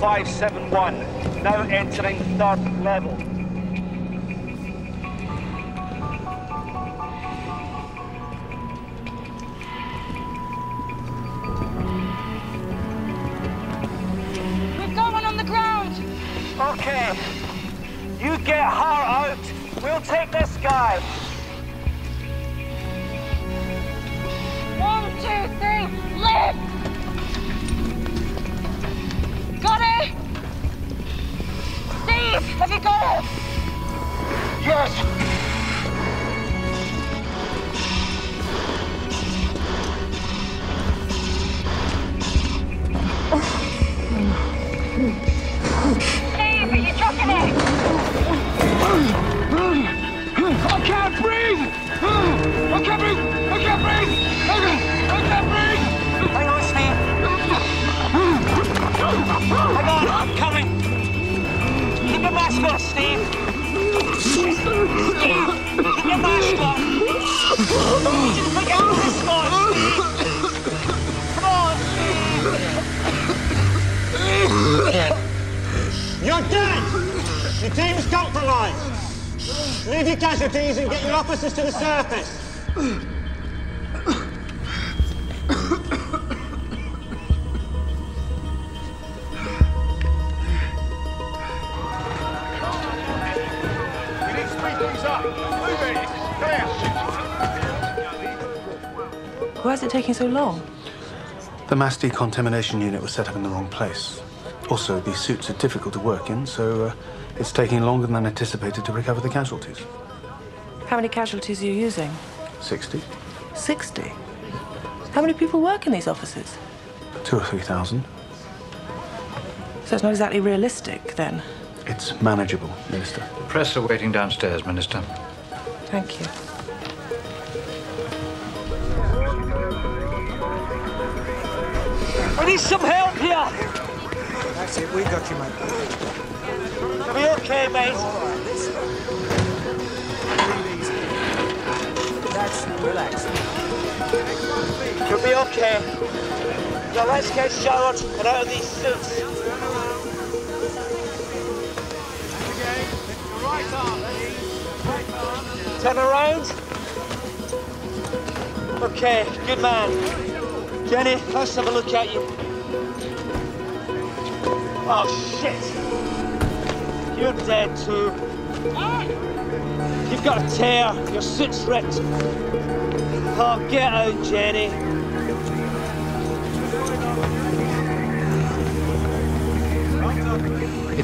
571, now entering third level. Taking so long? The mass decontamination unit was set up in the wrong place. Also, these suits are difficult to work in, so uh, it's taking longer than anticipated to recover the casualties. How many casualties are you using? 60? 60. How many people work in these offices? Two or three thousand. So it's not exactly realistic, then. It's manageable, Minister. Press are waiting downstairs, Minister. Thank you. We need some help here. That's it, we got you, mate. You'll be okay, mate. That's relax. You'll be okay. Now let's get showered and out of these suits. Right arm? Right arm. Turn around. Okay, good man. Jenny, let's have a look at you. Oh, shit. You're dead, too. You've got a tear. Your suit's ripped. Oh, get out, Jenny.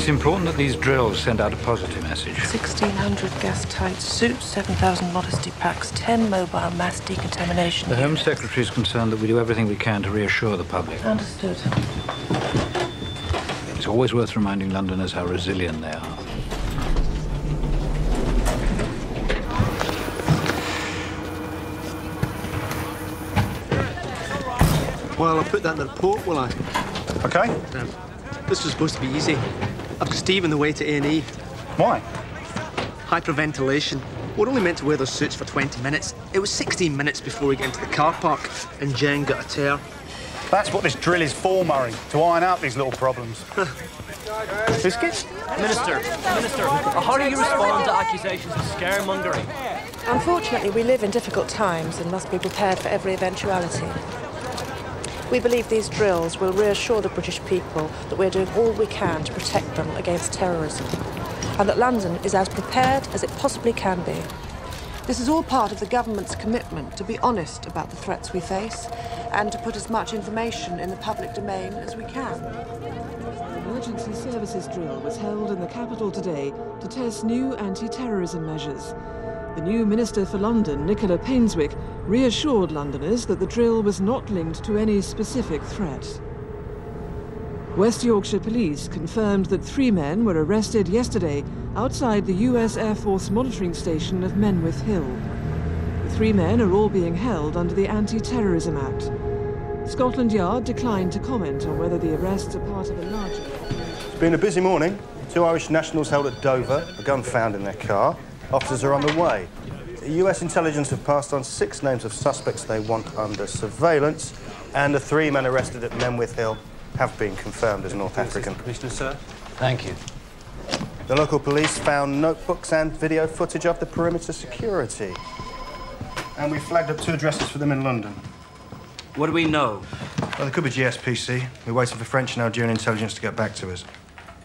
It's important that these drills send out a positive message. 1,600 gas-tight suits, 7,000 modesty packs, 10 mobile mass decontamination. The Home Secretary is concerned that we do everything we can to reassure the public. Understood. It's always worth reminding Londoners how resilient they are. Well, I'll put that in the report, will I? Okay. Um, this was supposed to be easy. I've got Steve on the way to A&E. Why? Hyperventilation. We're only meant to wear those suits for 20 minutes. It was 16 minutes before we get into the car park, and Jen got a tear. That's what this drill is for, Murray. To iron out these little problems. Biscuits? Minister, Minister, how do you respond to accusations of scaremongering? Unfortunately, we live in difficult times and must be prepared for every eventuality. We believe these drills will reassure the British people that we're doing all we can to protect them against terrorism, and that London is as prepared as it possibly can be. This is all part of the government's commitment to be honest about the threats we face and to put as much information in the public domain as we can. Emergency services drill was held in the capital today to test new anti-terrorism measures. The new Minister for London, Nicola Painswick, reassured Londoners that the drill was not linked to any specific threat. West Yorkshire Police confirmed that three men were arrested yesterday outside the US Air Force monitoring station of Menwith Hill. The three men are all being held under the Anti-Terrorism Act. Scotland Yard declined to comment on whether the arrests are part of a larger. It's been a busy morning. Two Irish nationals held at Dover, a gun found in their car. Officers are on the way. US intelligence have passed on six names of suspects they want under surveillance, and the three men arrested at Menwith Hill have been confirmed as North African. Commissioner, sir. Thank you. The local police found notebooks and video footage of the perimeter security. And we flagged up two addresses for them in London. What do we know? Well, they could be GSPC. We're waiting for French and Algerian intelligence to get back to us.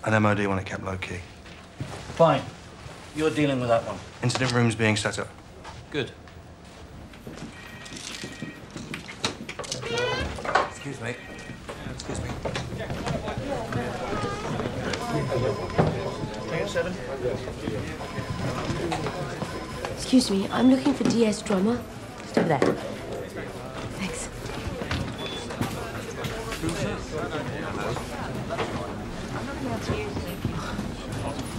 And MOD want it kept low-key. Fine. You're dealing with that one. Incident rooms being set up. Good. Excuse me. Excuse me. Excuse me, I'm looking for DS drummer. Just over there. Thanks.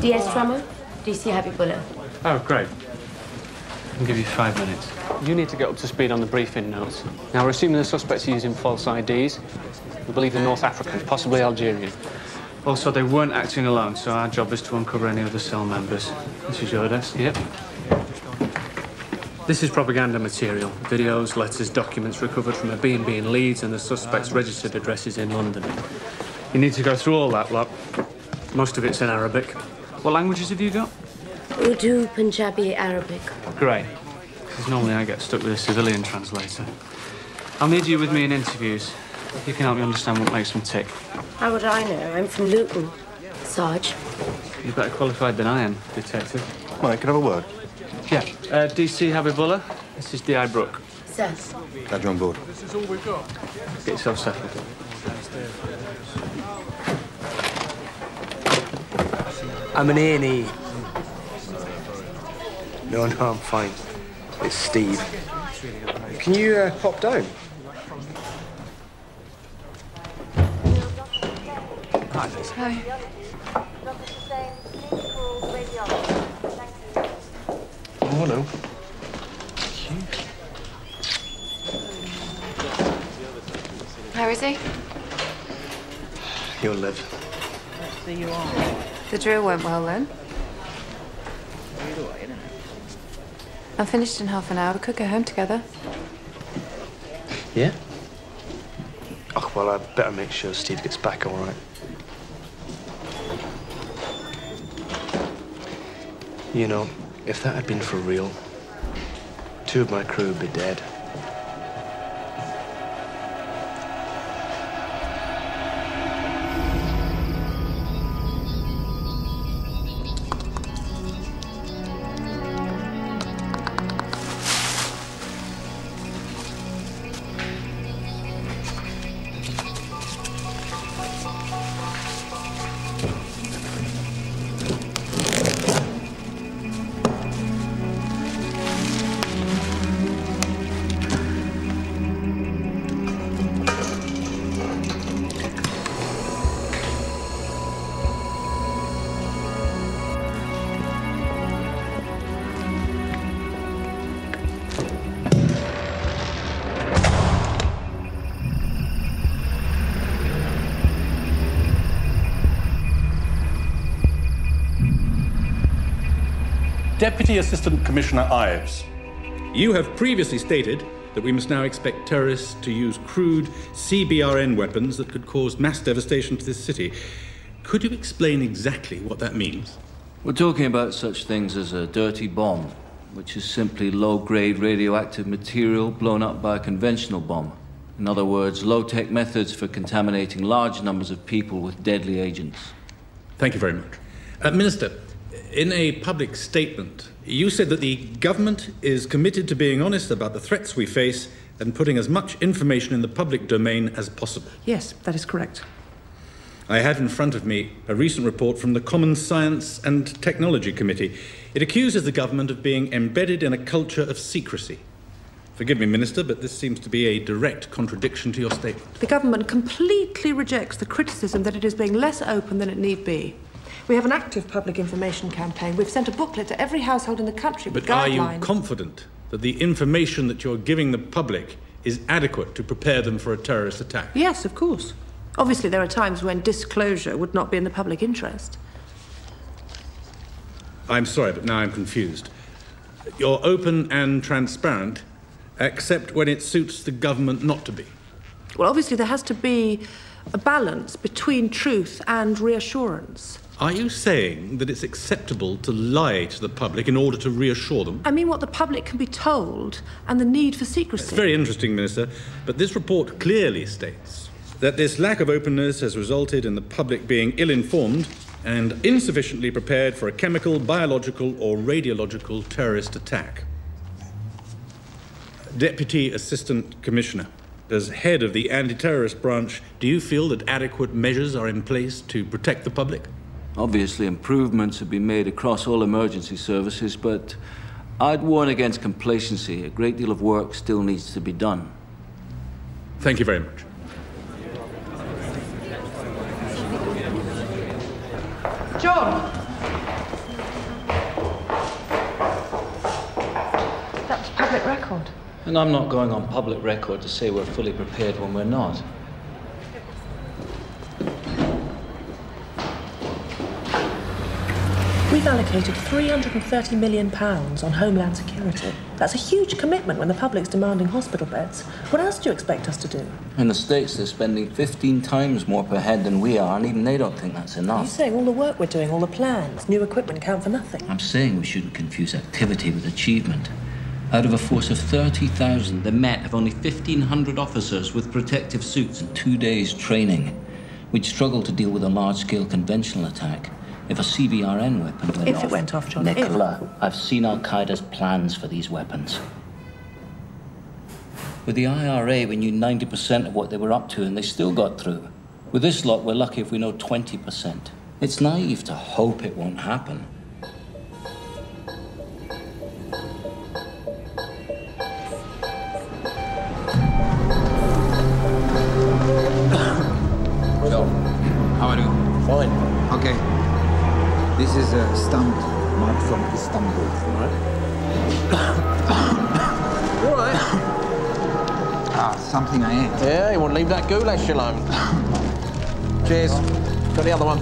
DS drummer, DC Habibullah. Oh, great. I'll give you five minutes. You need to get up to speed on the briefing notes. Now, we're assuming the suspects are using false IDs. We believe they're North African, possibly Algerian. Also, they weren't acting alone, so our job is to uncover any other cell members. This is your desk, yep. This is propaganda material. Videos, letters, documents recovered from a B&B in Leeds and the suspect's registered addresses in London. You need to go through all that lot. Most of it's in Arabic. What languages have you got? Urdu, Punjabi, Arabic. Great. Because normally I get stuck with a civilian translator. I'll need you with me in interviews. You can help me understand what makes them tick. How would I know? I'm from Luton. Sarge. You're better qualified than I am, detective. Mike, can I have a word? Yeah. Uh, DC Habibullah. This is D.I. Brooke. Sir. Glad you're on board. This is all we've got. Get yourself settled. I'm an A&E. No, no, I'm fine. It's Steve. Can you uh, pop down? Hi. Oh, hello. How is he? You'll live. There you are. The drill went well then. I'm finished in half an hour. We could go home together. Yeah? Oh, well, I better make sure Steve gets back all right. You know, if that had been for real, two of my crew would be dead. Deputy Assistant Commissioner Ives. You have previously stated that we must now expect terrorists to use crude CBRN weapons that could cause mass devastation to this city. Could you explain exactly what that means? We're talking about such things as a dirty bomb, which is simply low grade radioactive material blown up by a conventional bomb. In other words, low tech methods for contaminating large numbers of people with deadly agents. Thank you very much. Uh, Minister, in a public statement, you said that the government is committed to being honest about the threats we face and putting as much information in the public domain as possible. Yes, that is correct. I have in front of me a recent report from the Common Science and Technology Committee. It accuses the government of being embedded in a culture of secrecy. Forgive me, Minister, but this seems to be a direct contradiction to your statement. The government completely rejects the criticism that it is being less open than it need be. We have an active public information campaign. We've sent a booklet to every household in the country with guidelines. But are you confident that the information that you're giving the public is adequate to prepare them for a terrorist attack? Yes, of course. Obviously, there are times when disclosure would not be in the public interest. I'm sorry, but now I'm confused. You're open and transparent, except when it suits the government not to be. Well, obviously, there has to be a balance between truth and reassurance. Are you saying that it's acceptable to lie to the public in order to reassure them? I mean, what the public can be told and the need for secrecy. It's very interesting, Minister, but this report clearly states that this lack of openness has resulted in the public being ill informed and insufficiently prepared for a chemical, biological, or radiological terrorist attack. Deputy Assistant Commissioner, as head of the anti terrorist branch, do you feel that adequate measures are in place to protect the public? Obviously, improvements have been made across all emergency services, but I'd warn against complacency. A great deal of work still needs to be done. Thank you very much. John! That's public record. And I'm not going on public record to say we're fully prepared when we're not. We've allocated £330 million on Homeland Security. That's a huge commitment when the public's demanding hospital beds. What else do you expect us to do? In the States, they're spending 15 times more per head than we are, and even they don't think that's enough. you enough. saying all the work we're doing, all the plans, new equipment count for nothing? I'm saying we shouldn't confuse activity with achievement. Out of a force of 30,000, the Met have only 1,500 officers with protective suits and two days' training. We'd struggle to deal with a large scale conventional attack. If a CBRN weapon went If off. it went off, John, if. I've seen Al Qaeda's plans for these weapons. With the IRA, we knew 90% of what they were up to, and they still got through. With this lot, we're lucky if we know 20%. It's naive to hope it won't happen. Yeah, you want to leave that goulash alone. Cheers. Got the other one.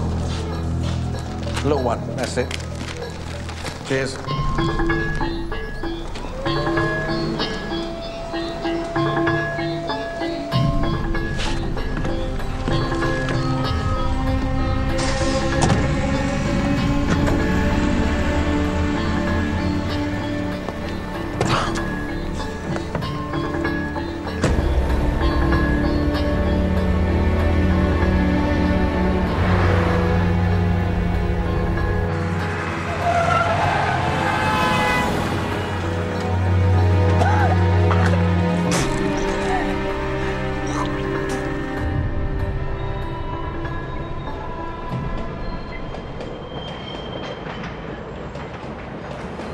Little one. That's it. Cheers.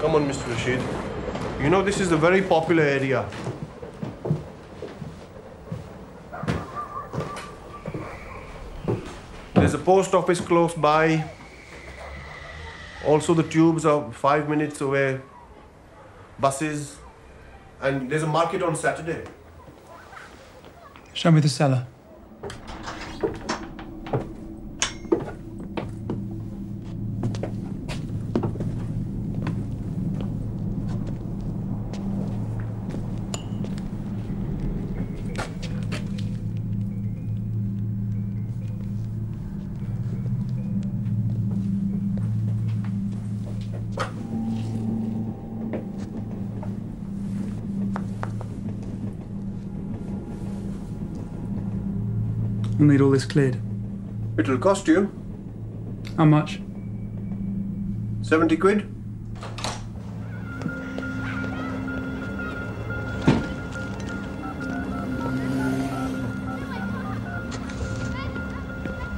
Come on, Mr. Rashid. You know this is a very popular area. There's a post office close by. Also, the tubes are five minutes away. Buses. And there's a market on Saturday. Show me the cellar. Need all this cleared. It'll cost you How much? 70 quid.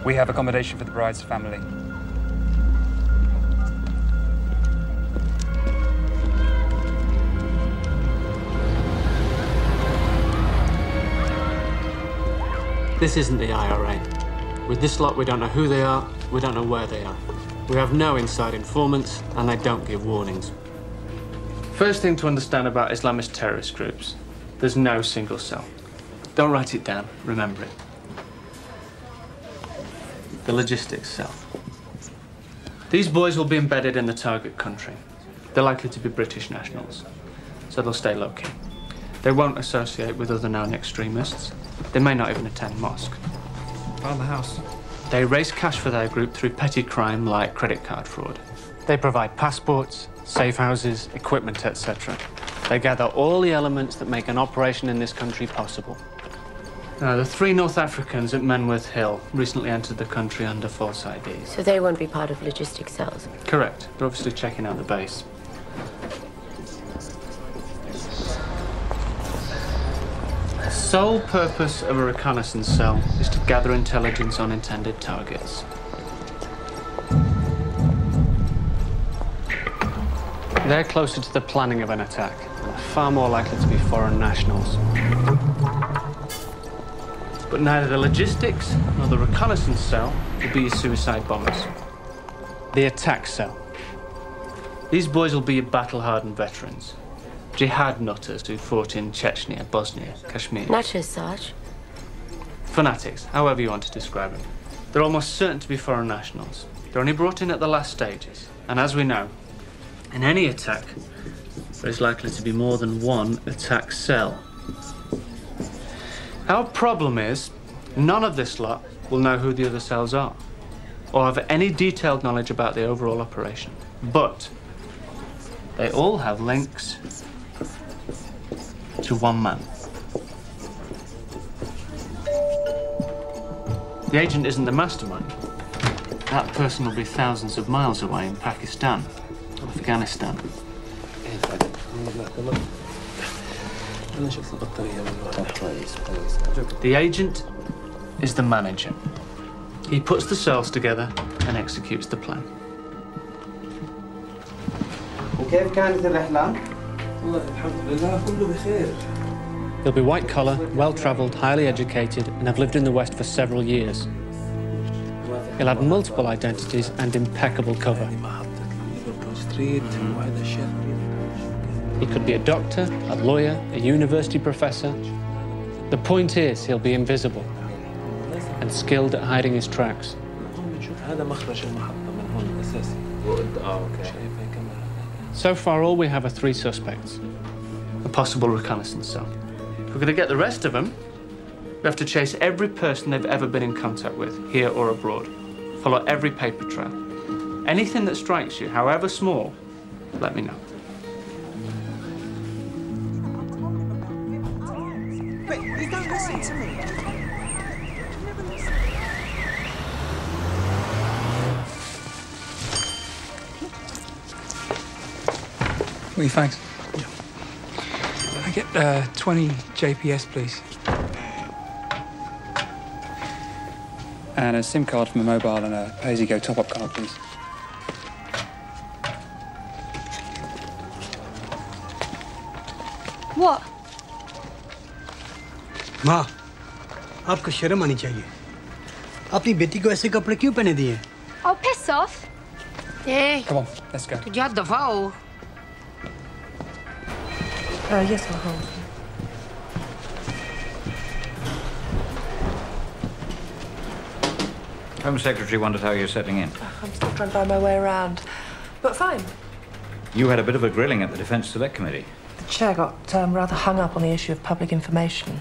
We have accommodation for the bride's family. This isn't the IRA. With this lot, we don't know who they are, we don't know where they are. We have no inside informants, and they don't give warnings. First thing to understand about Islamist terrorist groups There's no single cell. Don't write it down, remember it. The logistics cell. These boys will be embedded in the target country. They're likely to be British nationals, so they'll stay low key. They won't associate with other known extremists. They may not even attend mosque. Found the house. They raise cash for their group through petty crime like credit card fraud. They provide passports, safe houses, equipment, etc. They gather all the elements that make an operation in this country possible. Now, the three North Africans at Menwith Hill recently entered the country under false IDs. So they won't be part of logistics cells. Correct. They're obviously checking out the base. Sole purpose of a reconnaissance cell is to gather intelligence on intended targets. They're closer to the planning of an attack, and are far more likely to be foreign nationals. But neither the logistics nor the reconnaissance cell will be suicide bombers. The attack cell. These boys will be battle-hardened veterans. Jihad nutters who fought in Chechnya, Bosnia, Kashmir. As such. Fanatics, however you want to describe them. They're almost certain to be foreign nationals. They're only brought in at the last stages. And as we know, in any attack, there is likely to be more than one attack cell. Our problem is, none of this lot will know who the other cells are, or have any detailed knowledge about the overall operation. But they all have links to one man. The agent isn't the mastermind. That person will be thousands of miles away in Pakistan or Afghanistan. The agent is the manager. He puts the cells together and executes the plan. وكيف كانت الرحلة؟ He'll be white collar, well travelled, highly educated, and have lived in the West for several years. He'll have multiple identities and impeccable cover. He could be a doctor, a lawyer, a university professor. The point is, he'll be invisible and skilled at hiding his tracks. So far, all we have are three suspects. A possible reconnaissance cell. If we're going to get the rest of them, we have to chase every person they've ever been in contact with, here or abroad. Follow every paper trail. Anything that strikes you, however small, let me know. Wait, you don't listen to me. What you thanks? I get uh, 20 JPS, please. And a SIM card from a mobile and a pay-as-you-go top-up card, please. What? माँ आपको शर्म आनी चाहिए अपनी बेटी को ऐसे कपड़े क्यों पहने दिए Oh, piss off. Hey. Come on, let's go. Tu già davao. uh, yes, I'll hold. Home Secretary wondered how you're settling in. I'm still trying to find my way around. But fine. You had a bit of a grilling at the Defence Select Committee. The chair got um, rather hung up on the issue of public information.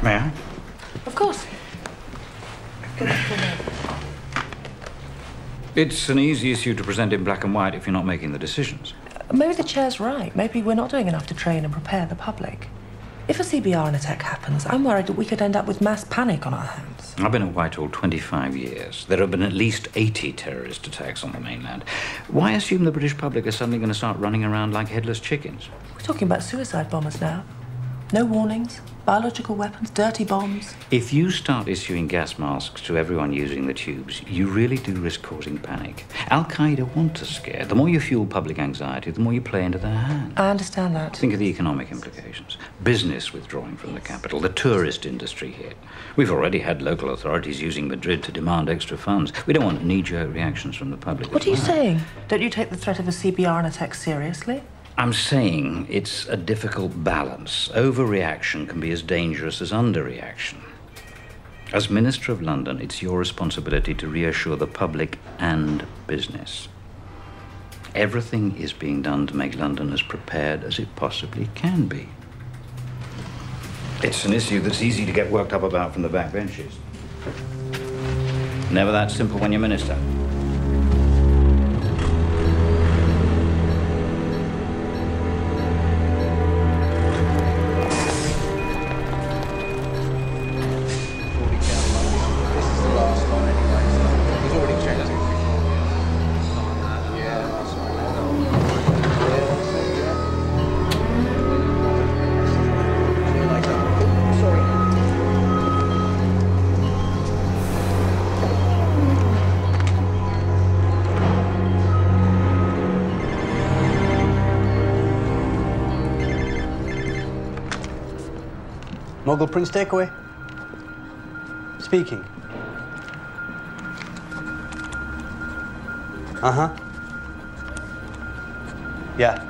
May I? Of course. It's an easy issue to present in black and white if you're not making the decisions. Maybe the chair's right. Maybe we're not doing enough to train and prepare the public. If a CBRN attack happens, I'm worried that we could end up with mass panic on our hands. I've been at Whitehall 25 years. There have been at least 80 terrorist attacks on the mainland. Why assume the British public are suddenly going to start running around like headless chickens? We're talking about suicide bombers now. No warnings, biological weapons, dirty bombs. If you start issuing gas masks to everyone using the tubes, you really do risk causing panic. Al Qaeda want us scared. The more you fuel public anxiety, the more you play into their hands. I understand that. Think of the economic implications. Business withdrawing from the capital, the tourist industry hit. We've already had local authorities using Madrid to demand extra funds. We don't want knee jerk reactions from the public. What are you saying? Don't you take the threat of a CBRN attack seriously? I'm saying it's a difficult balance. Overreaction can be as dangerous as underreaction. As Minister of London, it's your responsibility to reassure the public and business. Everything is being done to make London as prepared as it possibly can be. It's an issue that's easy to get worked up about from the back benches. Never that simple when you're minister. Prince Takeaway? Speaking. Uh huh. Yeah.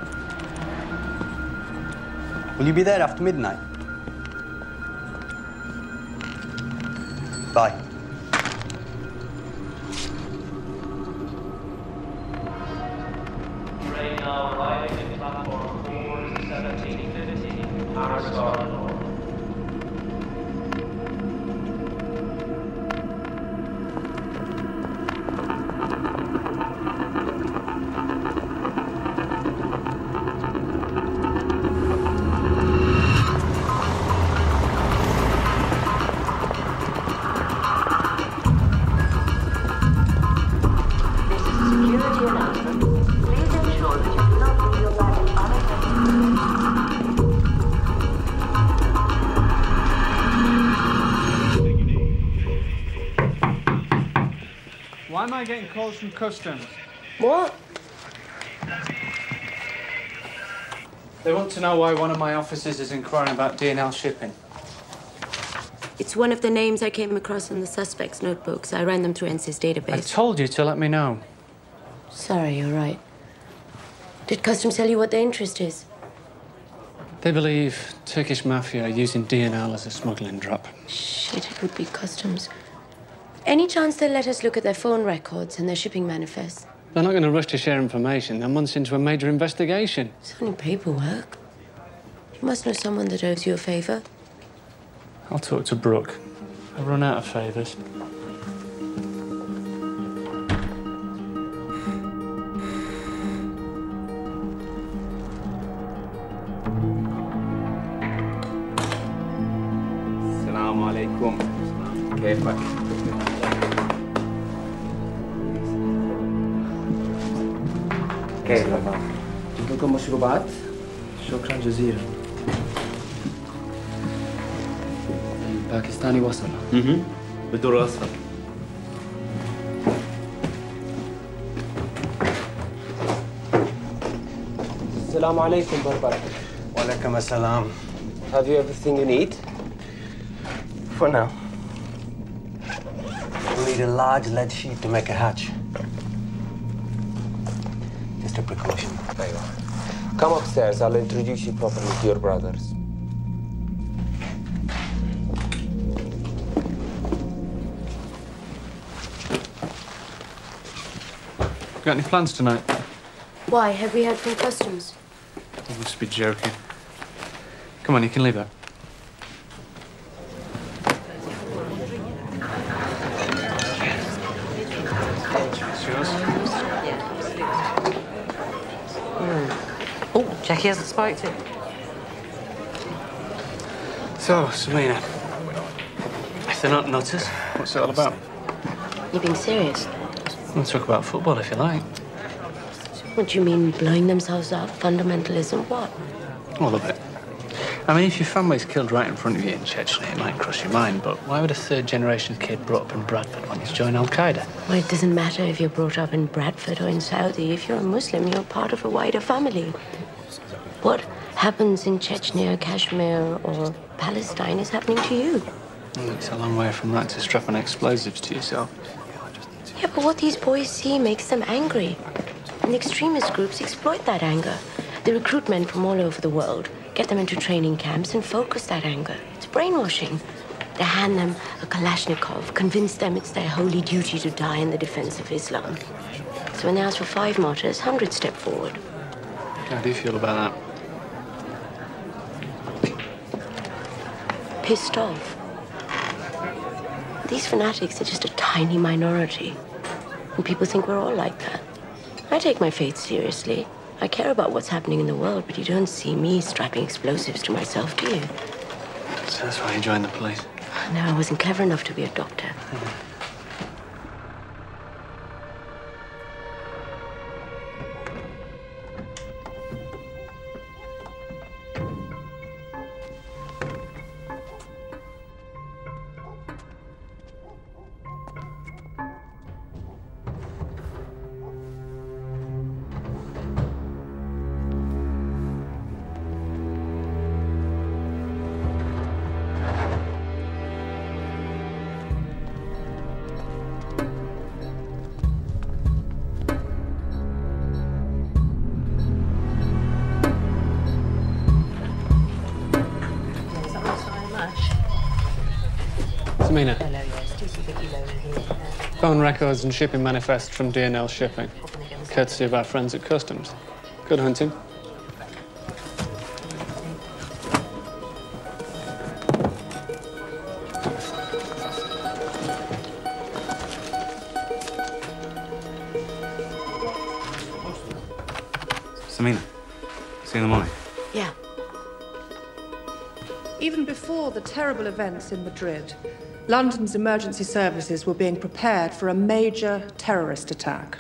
Will you be there after midnight? Bye. Why am I getting calls from customs? What? They want to know why one of my officers is inquiring about DNL shipping. It's one of the names I came across in the suspects' notebooks. I ran them through NC's database. I told you to let me know. Sorry, you're right. Did Customs tell you what their interest is? They believe Turkish mafia are using DNL as a smuggling drop. Shit, it would be Customs. Any chance they'll let us look at their phone records and their shipping manifests? They're not going to rush to share information. They're months into a major investigation. It's only paperwork. You must know someone that owes you a favor. I'll talk to Brooke. I've run out of favours. كيفك؟ كيفك؟ جبت لكم مشروبات؟ شكرا جزيلا الباكستاني وصل اها بدور اصفر السلام عليكم بربرة. Walaikum assalam. Have you everything you need? For now. We'll need a large lead sheet to make a hatch. Just a precaution. There you are. Come upstairs. I'll introduce you properly to your brothers. Got any plans tonight? Why? Have we heard from Customs? You must be joking. Come on, you can leave it. Jackie hasn't spiked it. So, Selena, if they're not nutters, what's it all about? You being serious? We'll talk about football if you like. What do you mean, blowing themselves up? Fundamentalism? What? All of it. I mean, if your family's killed right in front of you in Chechnya, it might cross your mind, but why would a third generation kid brought up in Bradford want to join Al Qaeda? Well, it doesn't matter if you're brought up in Bradford or in Saudi. If you're a Muslim, you're part of a wider family. What happens in Chechnya, Kashmir, or Palestine is happening to you. It's a long way from that to strapping explosives to yourself. Yeah, but what these boys see makes them angry. And extremist groups exploit that anger. They recruit men from all over the world, get them into training camps, and focus that anger. It's brainwashing. They hand them a Kalashnikov, convince them it's their holy duty to die in the defense of Islam. So when they ask for five martyrs, hundred step forward. How do you feel about that? Pissed off. These fanatics are just a tiny minority. And people think we're all like that. I take my faith seriously. I care about what's happening in the world, but you don't see me strapping explosives to myself, do you? So that's why you joined the police. No, I wasn't clever enough to be a doctor. Samina. Records and shipping manifest from DNL Shipping. Courtesy of our friends at Customs. Good hunting. Samina, see you in the morning. Yeah. Even before the terrible events in Madrid, London's emergency services were being prepared for a major terrorist attack.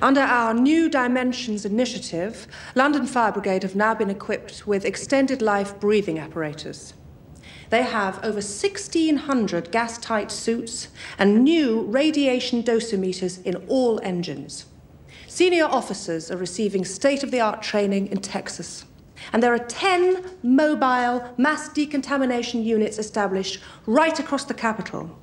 Under our New Dimensions initiative, London Fire Brigade have now been equipped with extended life breathing apparatus. They have over 1,600 gas tight suits and new radiation dosimeters in all engines. Senior officers are receiving state of the art training in Texas. And there are 10 mobile mass decontamination units established right across the capital.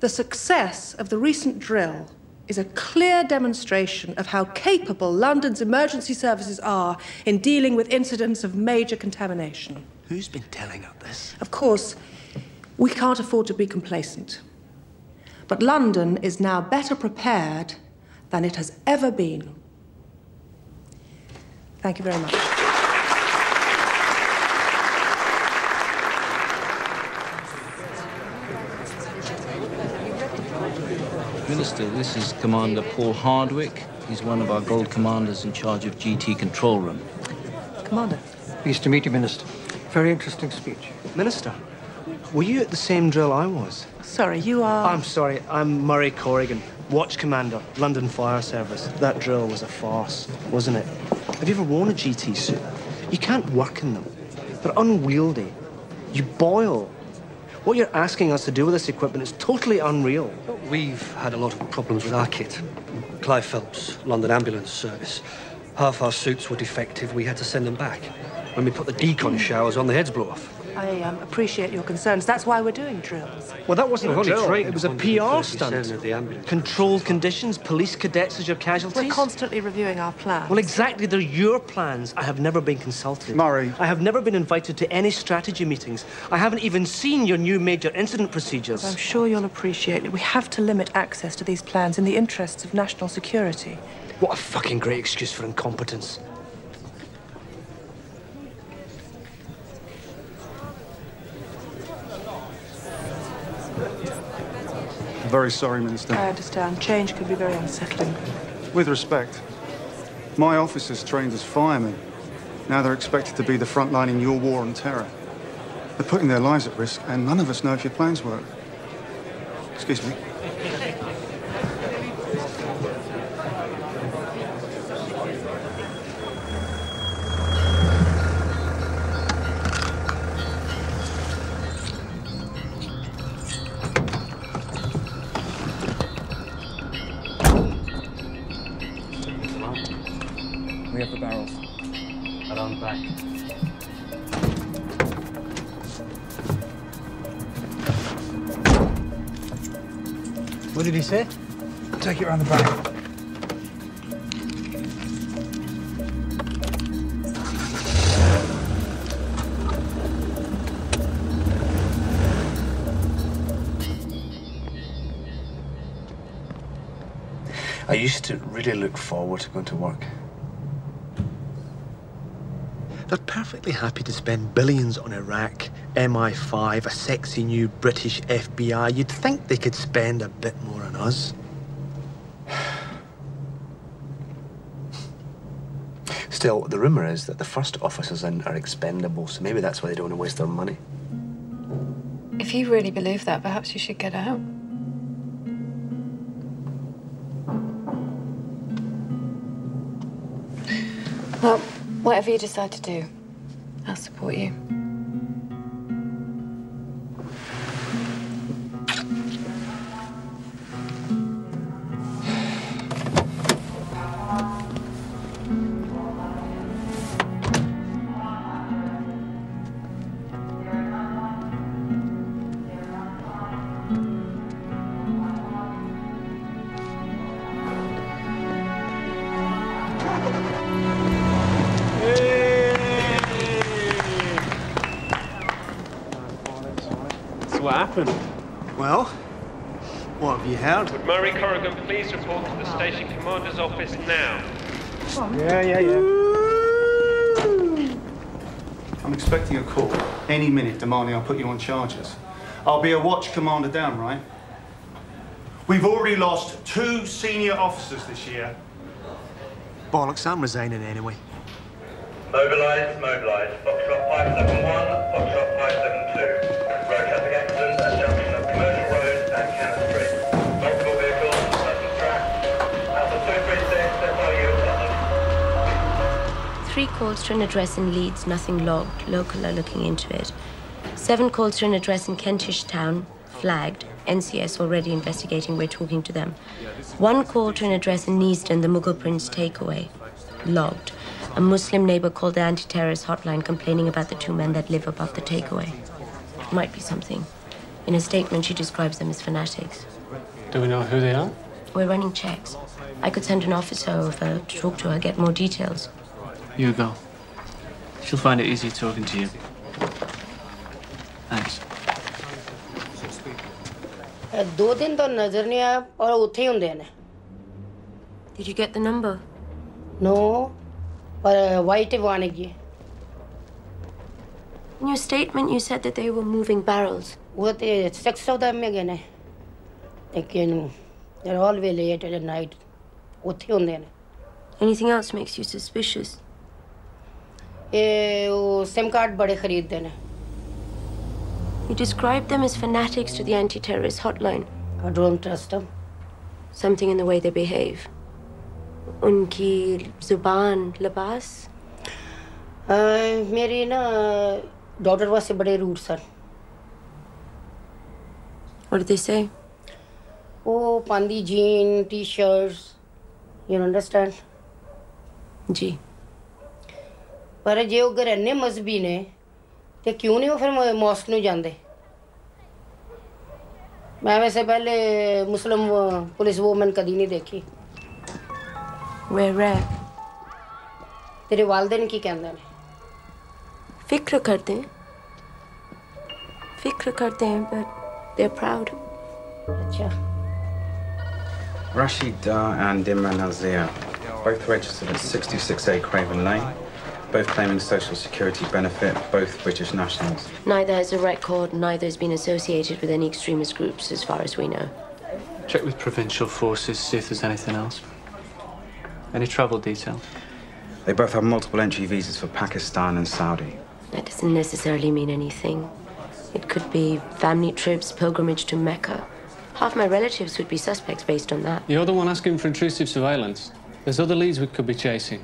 The success of the recent drill is a clear demonstration of how capable London's emergency services are in dealing with incidents of major contamination. Who's been telling us this? Of course, we can't afford to be complacent. But London is now better prepared than it has ever been. Thank you very much. Minister, this is Commander Paul Hardwick. He's one of our gold commanders in charge of GT control room. Commander. Pleased to meet you, Minister. Very interesting speech. Minister, were you at the same drill I was? Sorry, you are. I'm sorry, I'm Murray Corrigan, Watch Commander, London Fire Service. That drill was a farce, wasn't it? Have you ever worn a GT suit? You can't work in them. They're unwieldy. You boil. What you're asking us to do with this equipment is totally unreal. We've had a lot of problems with our kit. Clive Phelps, London Ambulance Service. Half our suits were defective. We had to send them back. When we put the decon showers on, the heads blew off. I um, appreciate your concerns. That's why we're doing drills. Well, that wasn't We've a only drill. It was a PR stunt. of the ambulance. Controlled conditions, police cadets as your casualties. We're constantly reviewing our plans. Well, exactly. They're your plans. I have never been consulted. Murray. I have never been invited to any strategy meetings. I haven't even seen your new major incident procedures. I'm sure you'll appreciate it. We have to limit access to these plans in the interests of national security. What a fucking great excuse for incompetence. Very sorry, Minister. I understand. Change can be very unsettling. With respect, my officers trained as firemen. Now they're expected to be the front line in your war on terror. They're putting their lives at risk, and none of us know if your plans work. Excuse me. piece here. Take it around the back. I used to really look forward to going to work. They're perfectly happy to spend billions on Iraq MI5, a sexy new British FBI. You'd think they could spend a bit more on us. Still, the rumour is that the first officers in are expendable, so maybe that's why they don't want to waste their money. If you really believe that, perhaps you should get out. Well, whatever you decide to do, I'll support you. Murray Corrigan please report to the station commander's office now? Yeah, yeah, yeah. I'm expecting a call any minute demanding I put you on charges. I'll be a watch commander down, right? We've already lost two senior officers this year. Bollocks, I'm resigning anyway. Mobilise, mobilise. Foxtrot 571, Foxtrot 572. Calls to an address in Leeds, nothing logged. Local are looking into it. Seven calls to an address in Kentish Town, flagged. NCS already investigating, we're talking to them. One call to an address in Neasden, the Mughal Prince takeaway, logged. A Muslim neighbor called the anti terrorist hotline complaining about the two men that live above the takeaway. It might be something. In a statement, she describes them as fanatics. Do we know who they are? We're running checks. I could send an officer over to talk to her, get more details. You go. She'll find it easy talking to you. Thanks. ਇਹ ਦੋ ਦਿਨ ਤੋਂ ਨਜ਼ਰ ਨਹੀਂ ਆਇਆ ਔਰ ਉੱਥੇ ਹੀ ਹੁੰਦੇ ਨੇ Did you get the number? ਨੋ ਪਰ ਵਾਈਟ ਵਾਣ ਗਈ In your statement, you said that they were moving barrels. ਉਹ ਤੇ 600 ਦਾ ਮੇ ਗਏ ਨੇ ਲੇਕਿਨ they're always late at night ਉੱਥੇ ਹੀ ਹੁੰਦੇ ਨੇ Anything else makes you suspicious? SIM card बड़े खरीद देने You described them as fanatics to the anti-terrorist hotline. I don't trust them. Something in the way they behave. उनकी ज़ुबान लिबास मेरे ना डॉटर वास्ते बड़े रूट सर और दिसे वो पांदी jean T shirts you understand जी ਪਰ ਜੇ ਉਹ ਘਰ ਇੰਨੇ ਮਜ਼ਬੀ ਨੇ ਤੇ ਕਿਉਂ ਨਹੀਂ ਉਹ ਫਿਰ ਮੌਸਕ ਨੂੰ ਜਾਂਦੇ ਮੈਂ ਵੈਸੇ ਪਹਿਲੇ ਮੁਸਲਮ ਪੁਲਿਸ ਵੂਮਨ ਕਦੀ ਨਹੀਂ ਦੇਖੀ We're rare. ਤੇਰੇ ਵਾਲਦਨ ਕੀ ਕਹਿੰਦੇ ਨੇ Fikr karte hain. Fikr karte hain, but they're proud. ਅੱਛਾ Rashid Dar and Imran Nazir, both registered at 66A Craven Lane, Both claiming social security benefit, both British nationals. Neither has a record, neither has been associated with any extremist groups, as far as we know. Check with provincial forces, see if there's anything else. Any travel detail? They both have multiple entry visas for Pakistan and Saudi. That doesn't necessarily mean anything. It could be family trips, pilgrimage to Mecca. Half my relatives would be suspects based on that. You're the one asking for intrusive surveillance. There's other leads we could be chasing.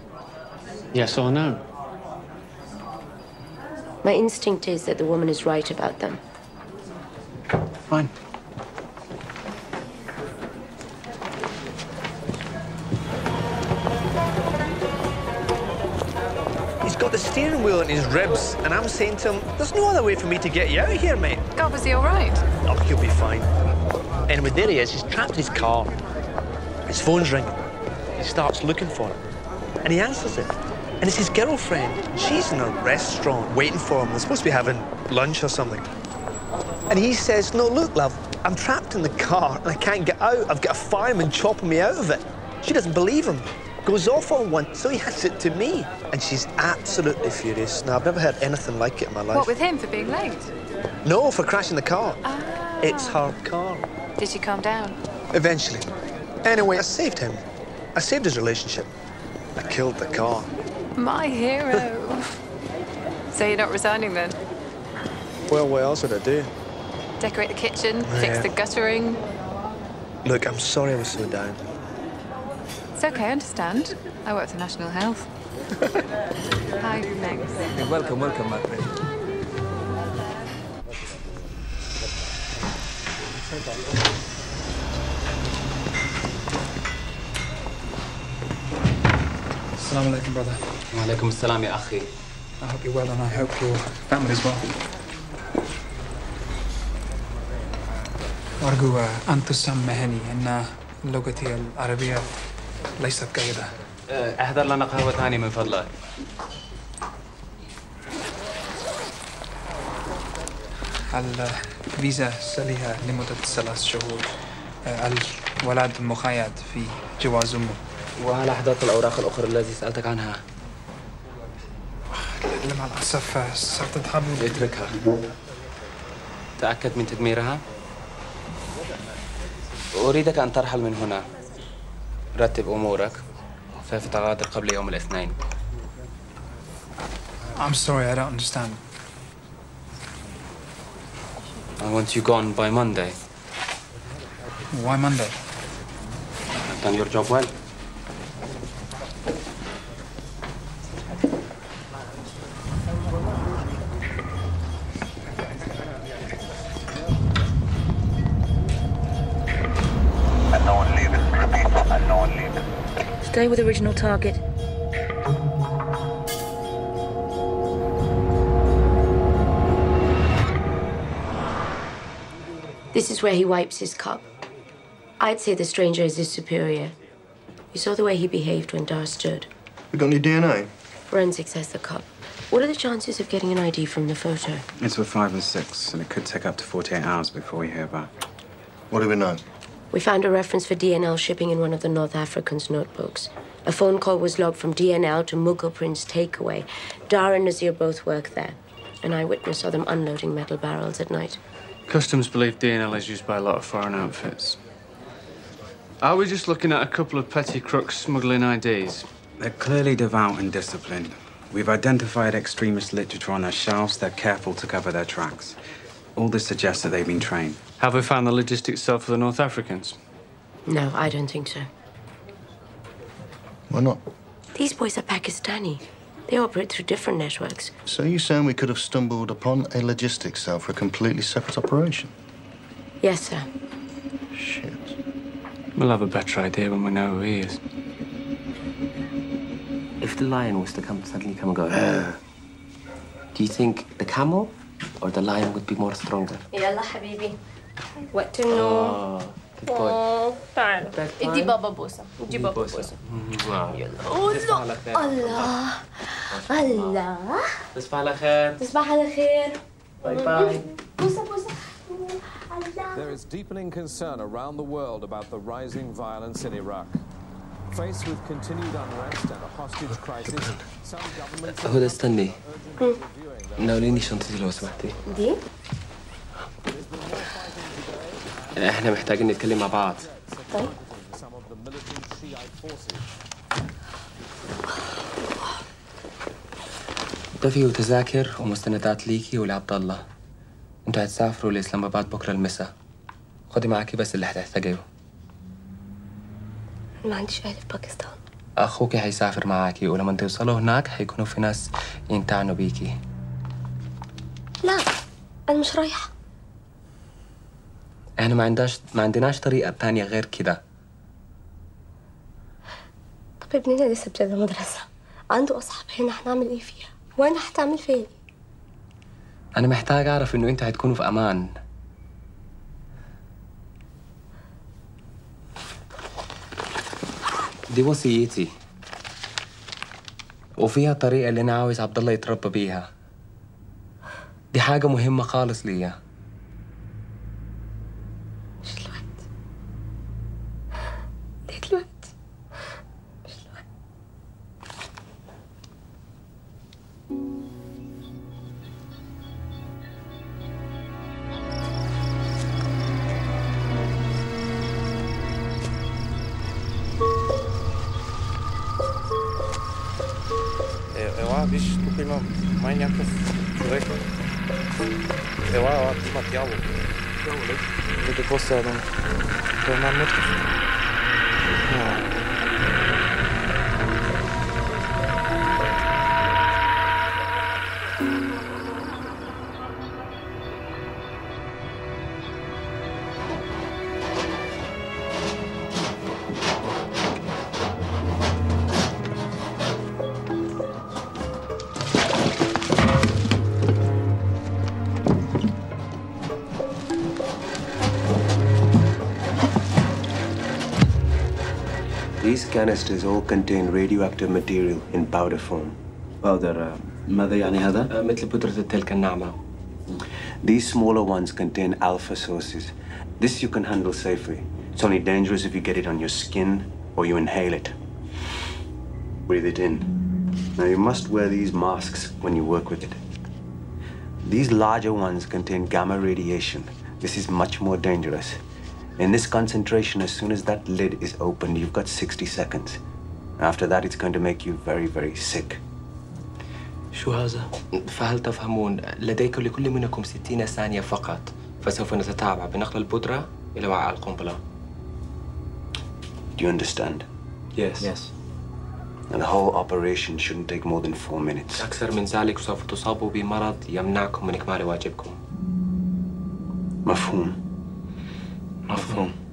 Yes or no? My instinct is that the woman is right about them. Fine. He's got the steering wheel in his ribs, and I'm saying to him, there's no other way for me to get you out of here, mate. God, was he all right? Oh, he'll be fine. Anyway, there he is. He's trapped in his car. His phone's ringing. He starts looking for it. And he answers it. And it's his girlfriend. She's in a restaurant waiting for him. They're supposed to be having lunch or something. And he says, No, look, love, I'm trapped in the car and I can't get out. I've got a fireman chopping me out of it. She doesn't believe him. Goes off on one, so he hands it to me. And she's absolutely furious. Now, I've never heard anything like it in my life. What with him for being late? No, for crashing the car. Ah. It's her car. Did she calm down? Eventually. Anyway, I saved him. I saved his relationship. I killed the car. My hero. so you're not resigning then? Well, what else would I do? Decorate the kitchen, fix the guttering. Look, I'm sorry I was so down. It's okay, I understand. I work for National Health. Hi, thanks. Welcome, welcome, my friend. Assalamu alaikum, brother. وعليكم السلام يا أخي I hope you're well and I hope your family's well. أرجو أن تسامحني أن لغتي العربية ليست جيدة. احضر لنا قهوة ثانية من فضلك الفيزا سليها لمدة ثلاث شهور. الولد مقيد في جواز أمه. وهل أحضرت الأوراق الأخرى التي سألتك عنها؟ مع الأسف ستذهب اتركها تأكد من تدميرها أريدك أن ترحل من هنا رتب أمورك فستغادر قبل يوم الاثنين I'm sorry, I don't understand. I want you gone by Monday. Why Monday? I've done your job well. Stay with the original target. This is where he wipes his cup. I'd say the stranger is his superior. You saw the way he behaved when Dar stood. We got any DNA? Forensics has the cup. What are the chances of getting an ID from the photo? It's for five and six, and it could take up to 48 hours before we hear back. What do we know? We found a reference for DNL shipping in one of the North Africans' notebooks. A phone call was logged from DNL to Mughal Prince Takeaway. Dar and Nazir both work there. An eyewitness saw them unloading metal barrels at night. Customs believe DNL is used by a lot of foreign outfits. Are we just looking at a couple of petty crooks smuggling IDs? They're clearly devout and disciplined. We've identified extremist literature on their shelves. They're careful to cover their tracks. All this suggests that they've been trained. Have we found the logistics cell for the North Africans? No, I don't think so. Why not? These boys are Pakistani. They operate through different networks. So you're saying we could have stumbled upon a logistics cell for a completely separate operation? Yes, sir. Shit. We'll have a better idea when we know who he is. If the lion was to come suddenly come and go, uh. do you think the camel or the lion would be more stronger? Yalla, habibi. وقت Oh, good boy. أوه، تعال That's ادي fine. بابا بوسه ادي بابا بوسة. بوسه واو. تصبح على خير. الله الله تصبح على خير. تصبح على خير باي باي. بوسه بوسه الله There is deepening concern around the world about the rising violence in Iraq. Faced with continued unrest and a hostage crisis, some governments هدى استني ناوليني شنطتي لو سمحتي دي إحنا محتاجين نتكلم مع بعض. طيب. ده فيه تذاكر ومستندات ليكي ولعبد الله. أنتوا هتسافروا لإسلام آباد بكرة المساء. خدي معاكي بس اللي هتحتاجيه. ما عنديش أهل في باكستان. أخوكي هيسافر معاكي ولما توصلوا هناك هيكونوا في ناس ينتعنوا بيكي. لا أنا مش رايحة. إحنا ما عندناش ما عندناش طريقة تانية غير كده. طب ابننا لسه ابتدى مدرسه عنده أصحاب هنا هنعمل إيه فيها؟ وأنا هتعمل فيا أنا محتاج أعرف إنه أنتوا هتكونوا في أمان. دي وصيتي. وفيها الطريقة اللي أنا عاوز عبد الله يتربى بيها. دي حاجة مهمة خالص ليا. canisters all contain radioactive material in powder form. باودر ماذا يعني هذا؟ مثل بودرة التلك الناعمة. These smaller ones contain alpha sources. This you can handle safely. It's only dangerous if you get it on your skin or you inhale it. Breathe it in. Now you must wear these masks when you work with it. These larger ones contain gamma radiation. This is much more dangerous. In this concentration, as soon as that lid is opened, you've got 60 seconds. After that, it's going to make you very, very sick. شو هذا؟ فهل تفهمون لديكم لكل منكم 60 ثانية فقط فسوف نتتابع بنقل البودرة إلى وعاء القنبلة. Do you understand? Yes. Yes. And the whole operation shouldn't take more than four minutes. أكثر من ذلك سوف تصابوا بمرض يمنعكم من إكمال واجبكم. مفهوم. Of whom?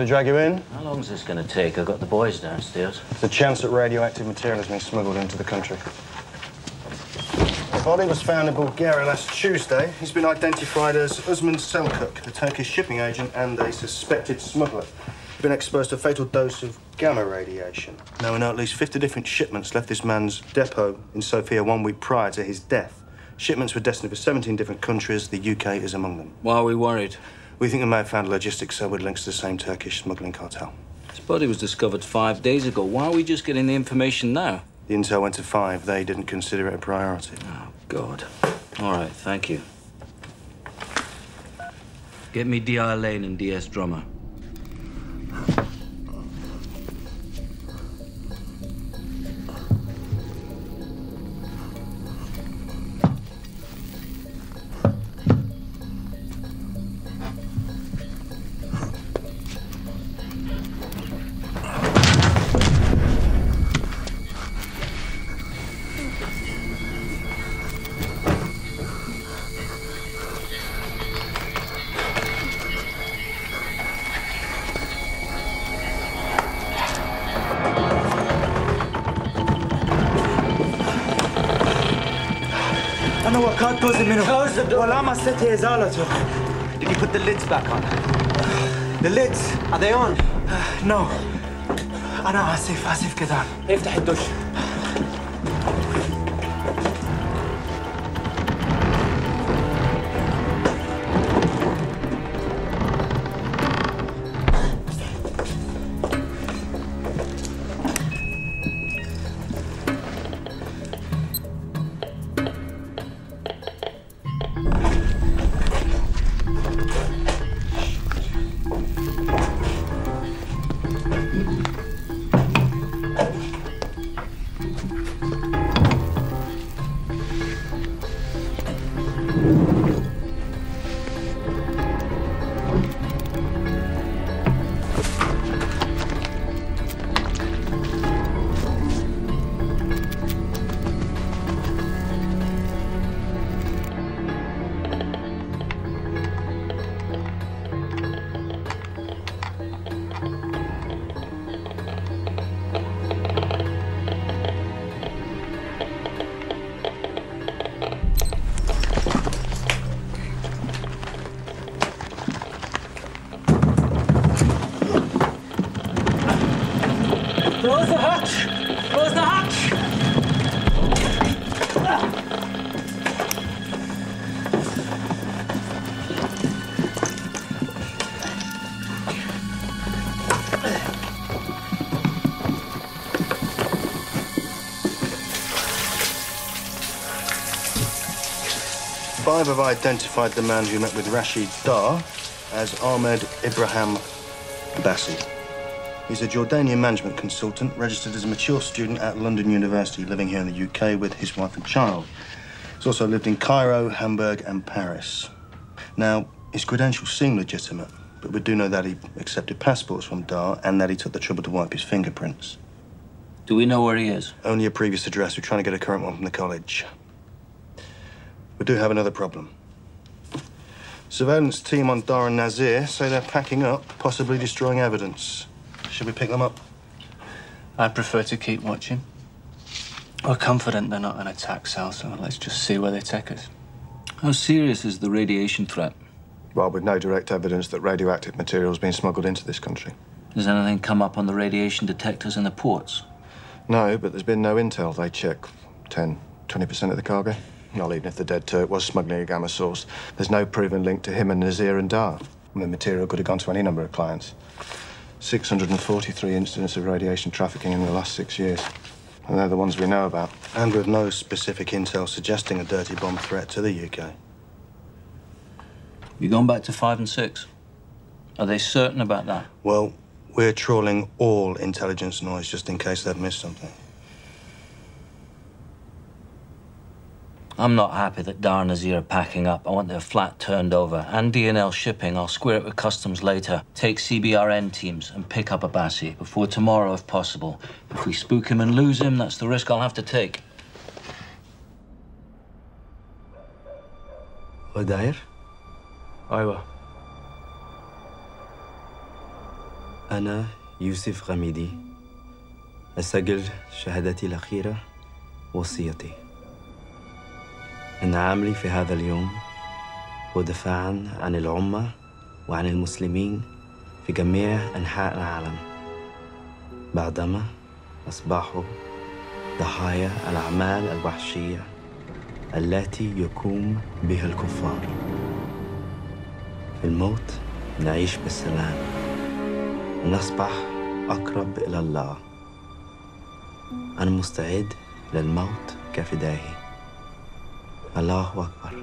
To drag you in, How long is this going to take? I've got the boys downstairs. the chance that radioactive material has been smuggled into the country. The body was found in Bulgaria last Tuesday. He's been identified as Uzman Selkuk, a Turkish shipping agent and a suspected smuggler. He's been exposed to a fatal dose of gamma radiation. Now, we know at least 50 different shipments left this man's depot in Sofia one week prior to his death. Shipments were destined for 17 different countries. The UK is among them. Why are we worried? We think they may have found a logistics cell with links to the same Turkish smuggling cartel. His body was discovered five days ago. Why are we just getting the information now? The intel went to five. They didn't consider it a priority. Oh, God. All right, thank you. Get me D.R. Lane and D.S. Drummer. إزالته Did you put the lids back on? The lids, are they on? No أنا آسف آسف كده افتح الدش Have identified the man who met with Rashid Dar as Ahmed Ibrahim Bassi. He's a Jordanian management consultant, registered as a mature student at London University, living here in the UK with his wife and child. He's also lived in Cairo, Hamburg, and Paris. Now, his credentials seem legitimate, but we do know that he accepted passports from Dar and that he took the trouble to wipe his fingerprints. Do we know where he is? Only a previous address. We're trying to get a current one from the college. We do have another problem. Surveillance team on Dar and Nazir say they're packing up, possibly destroying evidence. Should we pick them up? I'd prefer to keep watching. We're confident they're not an attack cell, so let's just see where they take us. How serious is the radiation threat? Well, with no direct evidence that radioactive material has been smuggled into this country. Does anything come up on the radiation detectors in the ports? No, but there's been no intel. They check 10, 20% of the cargo. Not even if the dead Turk was smuggling a gamma source. There's no proven link to him and Nazir and Dar. The material could have gone to any number of clients. 643 incidents of radiation trafficking in the last six years. And they're the ones we know about. And with no specific intel suggesting a dirty bomb threat to the UK. You gone back to five and six? Are they certain about that? Well, we're trawling all intelligence noise just in case they've missed something. I'm not happy that Dar Nazir are packing up. I want their flat turned over. And DNL shipping, I'll square it with customs later. Take CBRN teams and pick up Abbasi before tomorrow if possible. If we spook him and lose him, that's the risk I'll have to take. وداير؟ أيوة أنا يوسف غميدي أسجل شهادتي الأخيرة وصيتي أن عملي في هذا اليوم هو دفاعا عن الأمة وعن المسلمين في جميع أنحاء العالم بعدما أصبحوا ضحايا الأعمال الوحشية التي يقوم بها الكفار. في الموت نعيش بالسلام. ونصبح أقرب إلى الله. أنا مستعد للموت كفدائي. Allah Akbar.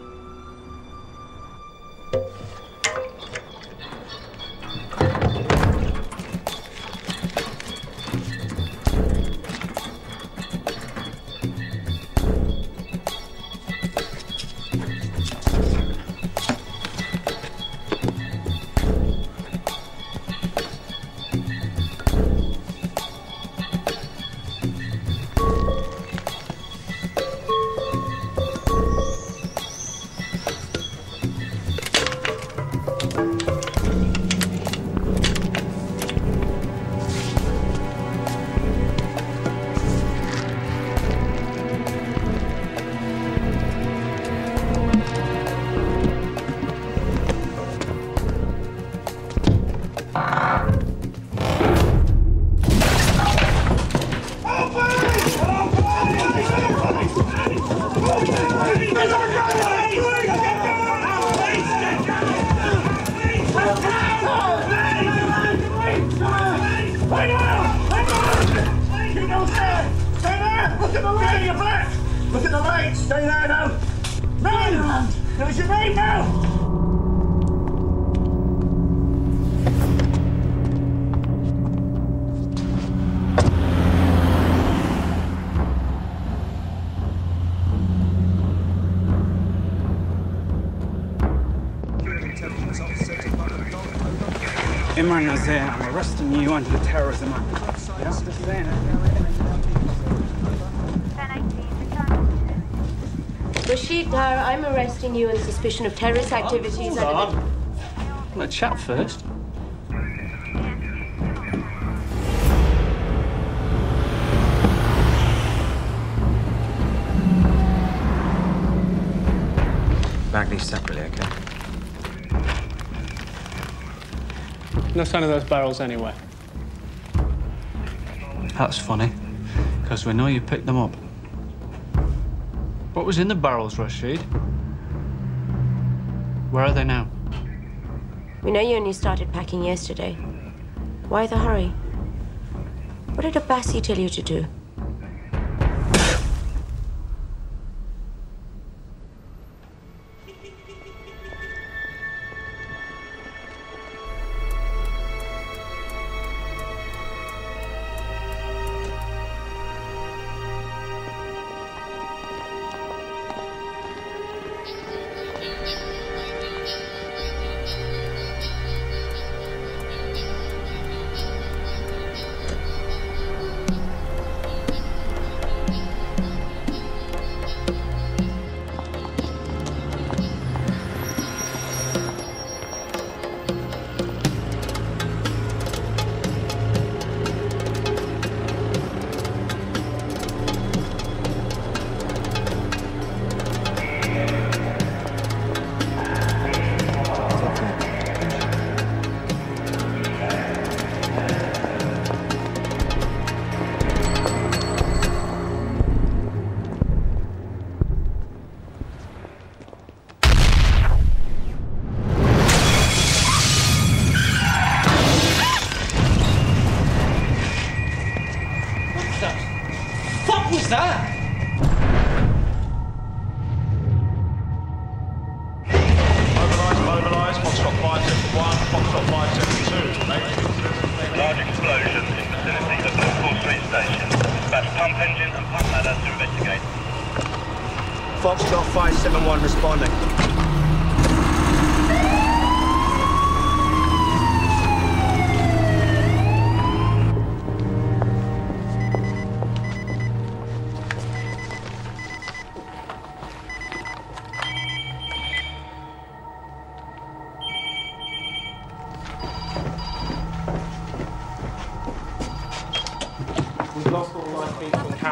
Imran Nazir, I'm arresting you under the Terrorism Act. You don't understand Rashid Dar, I'm arresting you on suspicion of terrorist activities. Hold on. Want to chat first? No sign of those barrels anywhere. That's funny, because we know you picked them up. What was in the barrels, Rashid? Where are they now? We know you only started packing yesterday. Why the hurry? What did Abbasi tell you to do?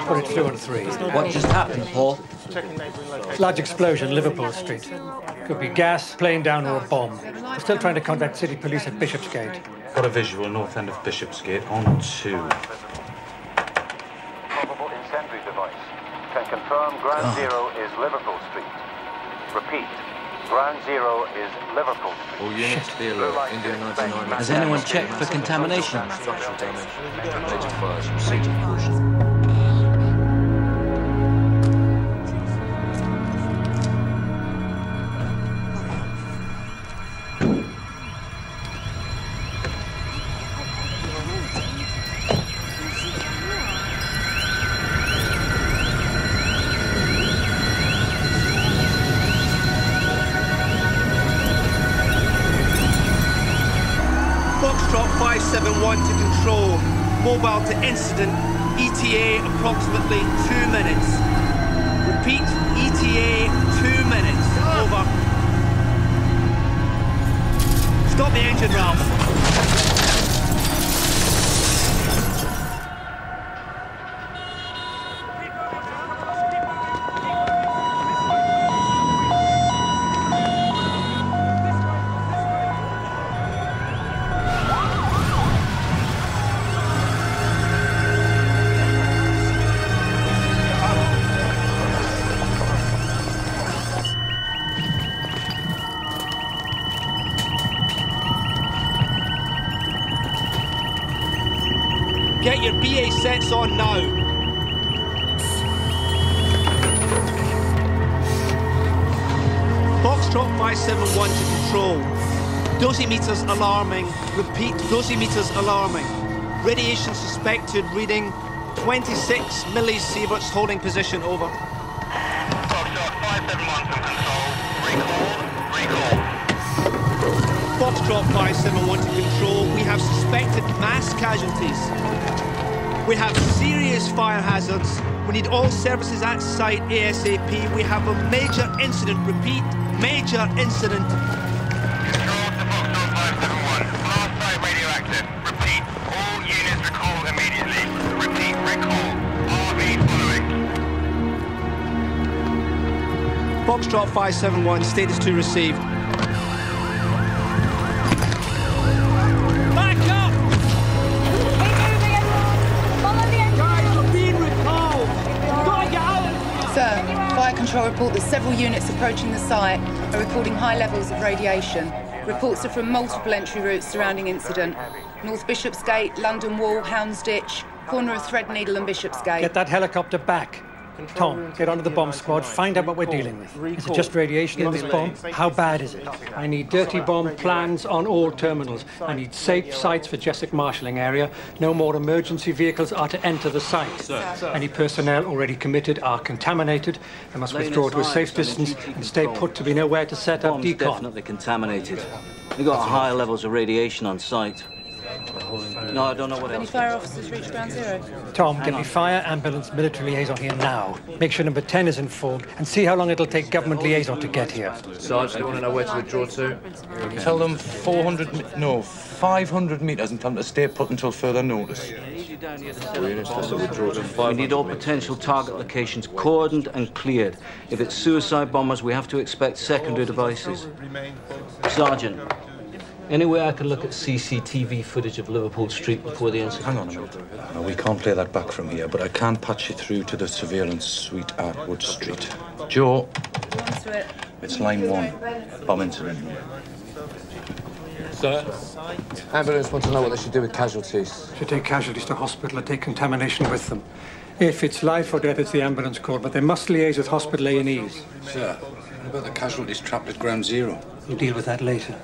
Put it two and three. What just happened, Paul? Large explosion, Liverpool Street. Could be gas, plane down, or a bomb. We're still trying to contact city police at Bishopsgate. Got a visual north end of Bishopsgate on two. Probable incendiary device. Can confirm ground God. zero is Liverpool Street. Repeat. Ground zero is Liverpool Street. All units be alert. India 99. Has anyone checked for contamination? Structural damage. Major fires from safety precaution. Dosimeters alarming. Radiation suspected reading 26 millisieverts holding position over. Fox Foxtrot 571 to control. We have suspected mass casualties. We have serious fire hazards. We need all services at site ASAP. We have a major incident. Repeat, major incident. Foxtrot 571, status 2 received. Back up! Guys, we're being recalled! Gotta get out! Sir, fire control report that several units approaching the site are recording high levels of radiation. Reports are from multiple entry routes surrounding incident. North Bishopsgate, London Wall, Houndsditch, corner of Threadneedle and Bishopsgate. Get that helicopter back. Tom, get onto the bomb squad, find out what we're dealing with. Is it just radiation in this bomb? How bad is it? I need dirty bomb plans on all terminals. I need safe sites for Jessic marshalling area. No more emergency vehicles are to enter the site. Sir. Any personnel already committed are contaminated. They must withdraw to a safe distance and stay put to be nowhere to set up decon. definitely contaminated. We've got higher levels of radiation on site. No, I don't know what Any else. fire officers reached ground zero? Tom, Hang get me fire, ambulance, military liaison here now. Make sure number 10 is informed and see how long it'll take government liaison to get here. Sarge, they want to know where to withdraw to. Tell them 400, no, 500 metres and tell them to stay put until further notice. We need all potential target locations cordoned and cleared. If it's suicide bombers, we have to expect secondary devices. Sergeant, any way I can look at CCTV footage of Liverpool Street before the incident? Hang on a minute. No, we can't play that back from here, but I can patch you through to the surveillance suite at Wood Street. Joe, it's line one. Bomb incident. Sir? Ambulance want to know what they should do with casualties. To take casualties to hospital and take contamination with them. If it's life or death, it's the ambulance call, but they must liaise with hospital A&Es. Sir, what about the casualties trapped at ground zero? We'll deal with that later.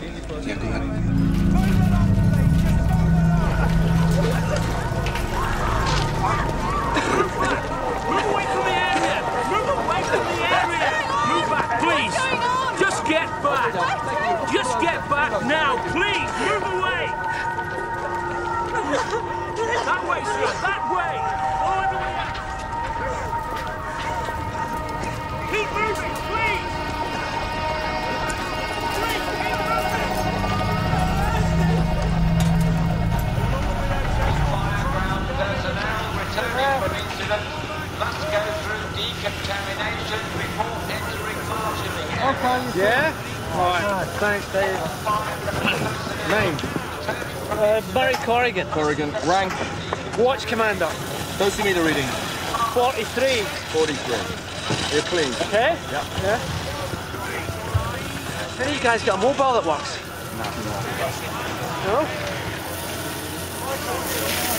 Yeah, go ahead. Move away from the area! Move away from the area! Move back, please! Just get back! Just get back now, please! Move away! That way, sir! That way! Decontamination before entering marshalling area. Yeah? Right. Thanks, Dave. Name? Uh, Barry Corrigan. Corrigan. Rank? Watch Commander. Don't see me the reading. 43. 43. Here, please. Okay? Yep. Yeah. Any of you guys got a mobile that works? No? Are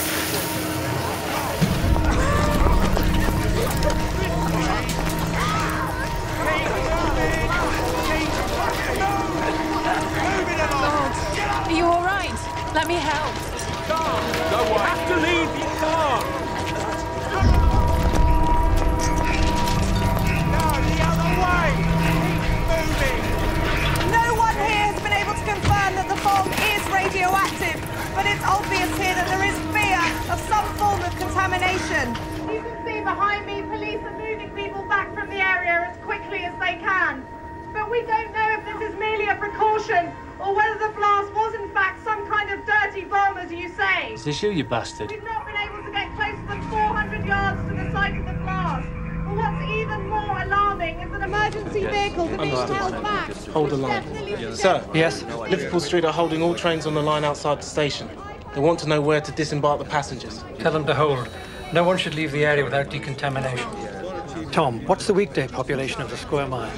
you, you bastard? We've not been able to get closer than 400 yards to the site of the blast. But what's even more alarming is that emergency vehicles are being held back. Hold the line. Sir. Yes? Liverpool Street are holding all trains on the line outside the station. They want to know where to disembark the passengers. Tell them to hold. No one should leave the area without decontamination. Tom, what's the weekday population of the square mile?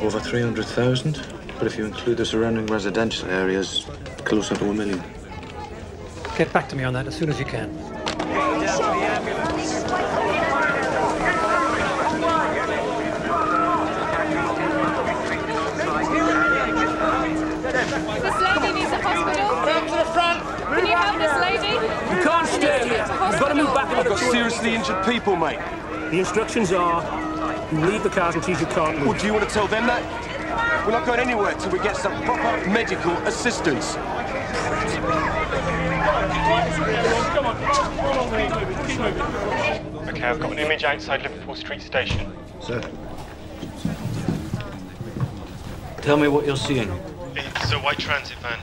Over 300,000, but if you include the surrounding residential areas, closer to a million. Get back to me on that as soon as you can. This lady needs a hospital. Come to the front. Can you help this lady? You can't stay here. You've got to move back I've got seriously injured people, mate. The instructions are you leave the casualties you can't move. Well, do you want to tell them that? We're not going anywhere till we get some proper medical assistance. Come on. Hold on, mate. Move it. Keep moving. Okay, I've got an image outside Liverpool Street Station. Sir. Tell me what you're seeing. It's a white transit van.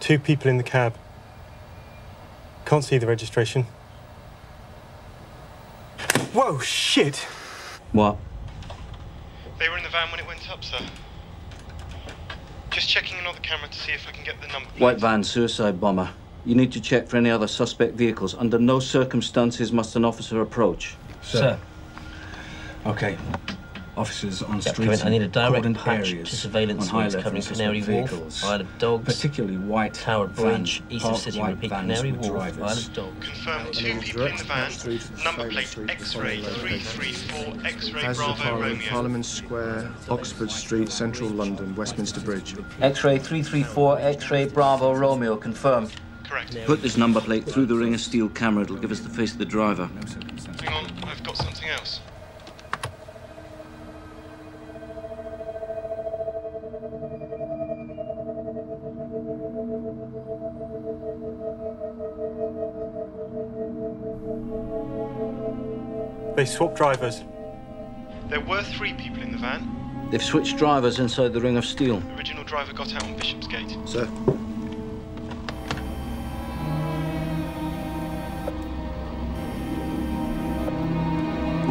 Two people in the cab. Can't see the registration. Whoa, shit! What? They were in the van when it went up, sir. Just checking another camera to see if I can get the number. White van, suicide bomber. You need to check for any other suspect vehicles. Under no circumstances must an officer approach. Sir. Okay. Officers on Yeah, streets Kevin, I need a direct cordoned patch areas to surveillance on high routes level covering suspect Canary Wharf, vehicles, Isle of Dogs, particularly white Tower Bridge, vans, east of parked City, white repeat, vans Canary with Wharf, Isle drivers. of Dogs. Confirmed two people in the van. Number plate X-ray 334 X-ray Houses of Bravo Parliament, Romeo. Parliament Square, Oxford Street, Central London, Westminster Bridge. X-ray 334, X-ray Bravo Romeo, confirm. Correct. Put this number plate through the ring of steel camera. It'll give us the face of the driver. Hang on, I've got something else. They swapped drivers. There were three people in the van. They've switched drivers inside the ring of steel. The original driver got out on Bishopsgate. Sir.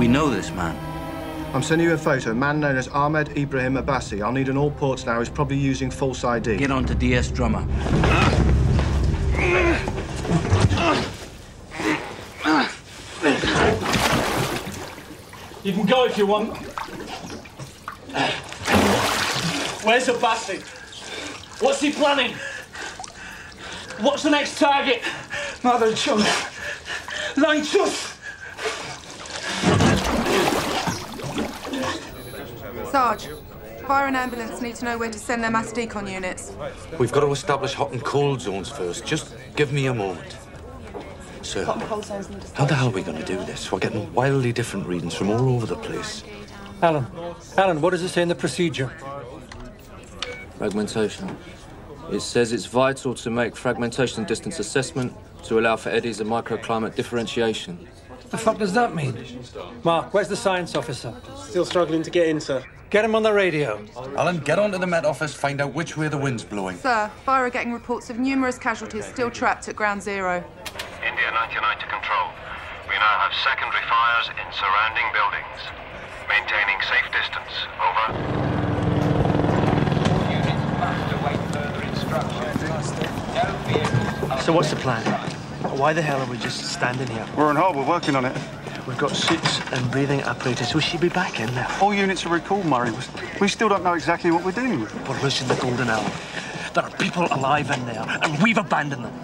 Know this man. I'm sending you a photo. A man known as Ahmed Ibrahim Abbasi. I'll need an all ports now. He's probably using false ID. Get on to DS Drummer. You can go if you want. Where's Abbasi? What's he planning? What's the next target? Mother chunk. Line truth. Sarge, fire and ambulance. Need to know where to send their mass decon units. We've got to establish hot and cold zones first. Just give me a moment. Sir, how the hell are we going to do this? We're getting wildly different readings from all over the place. Alan, Alan, what does it say in the procedure? Fragmentation. It says it's vital to make fragmentation distance assessment to allow for eddies and microclimate differentiation. What the fuck does that mean? Mark, where's the science officer? Still struggling to get in, sir. Get him on the radio. Alan, get onto the Met Office, find out which way the wind's blowing. Sir, fire are getting reports of numerous casualties still trapped at ground zero. India 99 to control. We now have secondary fires in surrounding buildings. Maintaining safe distance. Over. Units must await further instructions. So what's the plan? Why the hell are we just standing here? We're on hold. We're working on it. We've got suits and breathing apparatus. Will she be back in there? All units are recalled, Murray. We still don't know exactly what we're dealing with. We're losing the golden hour. There are people alive in there, and we've abandoned them.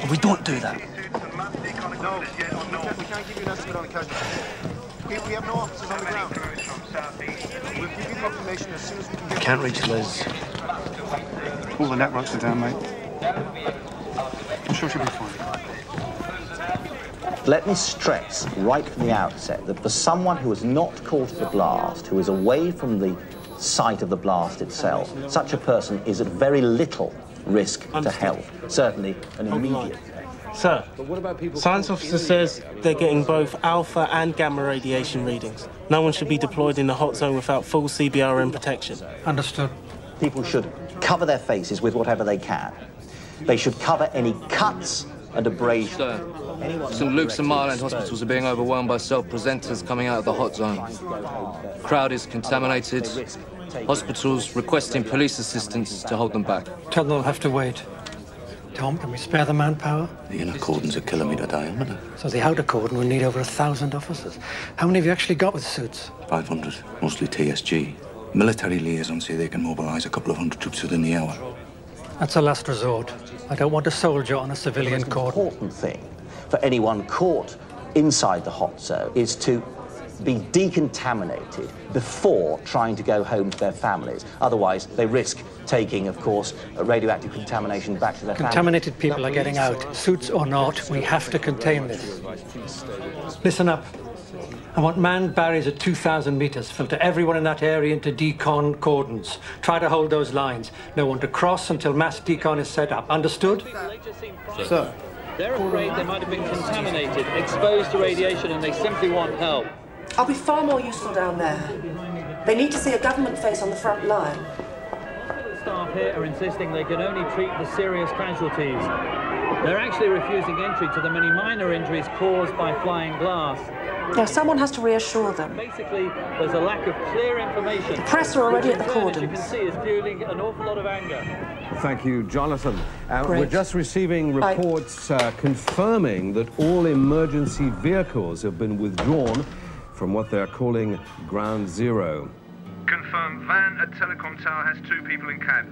And we don't do that. No, we can't give you an estimate on the casualties. We, we have no officers on the ground. We'll give you the information as soon as we can get Can't reach Liz. All the networks are down, mate. I'm sure she'll be fine. Let me stress right from the outset that for someone who is not caught at the blast, who is away from the site of the blast itself, such a person is at very little risk to health, certainly an immediate. Sir, science officer says they're getting both alpha and gamma radiation readings. No one should be deployed in the hot zone without full CBRN protection. Understood. People should cover their faces with whatever they can. They should cover any cuts and abrasions. St. Luke's and Mile End hospitals are being overwhelmed by self-presenters coming out of the hot zone. Crowd is contaminated. Hospitals requesting police assistance to hold them back. Tell them they'll have to wait. Tom, can we spare the manpower? The inner cordon's a kilometre diameter. So the outer cordon will need over a thousand officers. How many have you actually got with suits? 500, mostly TSG. Military liaisons say they can mobilise a couple of hundred troops within the hour. That's a last resort. I don't want a soldier on a civilian court. The important thing for anyone caught inside the hot zone is to be decontaminated before trying to go home to their families. Otherwise, they risk taking, of course, radioactive contamination back to their families. Contaminated people are getting out. Suits or not, we have to contain this. Listen up. I want manned barriers at 2,000 metres. Filter everyone in that area into decon cordons. Try to hold those lines. No one to cross until mass decon is set up. Understood? Sir. They're afraid they might have been contaminated, exposed to radiation, and they simply want help. I'll be far more useful down there. They need to see a government face on the front line. Staff here are insisting they can only treat the serious casualties. They're actually refusing entry to the many minor injuries caused by flying glass. Now, someone has to reassure them. Basically, there's a lack of clear information. The press are already at the in turn, As you can see, is fueling an awful lot of anger. Thank you, Jonathan. Uh, we're just receiving reports uh, confirming that all emergency vehicles have been withdrawn from what they're calling Ground Zero. Confirm van at Telecom Tower has two people in cab.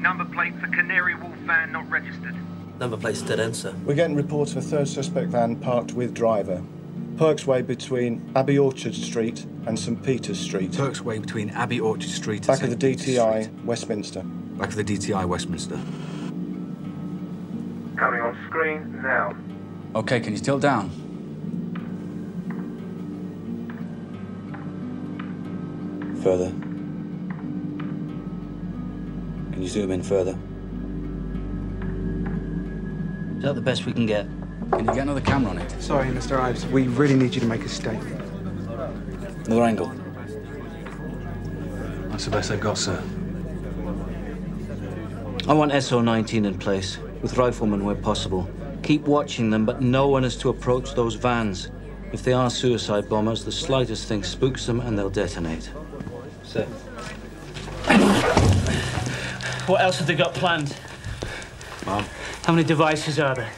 Number plate for Canary Wharf van not registered. Number plate's dead end, sir. We're getting reports of a third suspect van parked with driver. Perks Way between Abbey Orchard Street and St Peter's Street. Perks Way between Abbey Orchard Street and Back of the St. Peter's DTI, Westminster. Back of the DTI, Westminster. Coming on screen now. Okay, can you tilt down? Further. Can you zoom in further? Is that the best we can get? Can you get another camera on it? Sorry, Mr. Ives. We really need you to make a statement. Another angle. That's the best I've got, sir. I want SO-19 in place, with riflemen where possible. Keep watching them, but no one is to approach those vans. If they are suicide bombers, the slightest thing spooks them and they'll detonate. Sir. What else have they got planned? Mom. How many devices are there?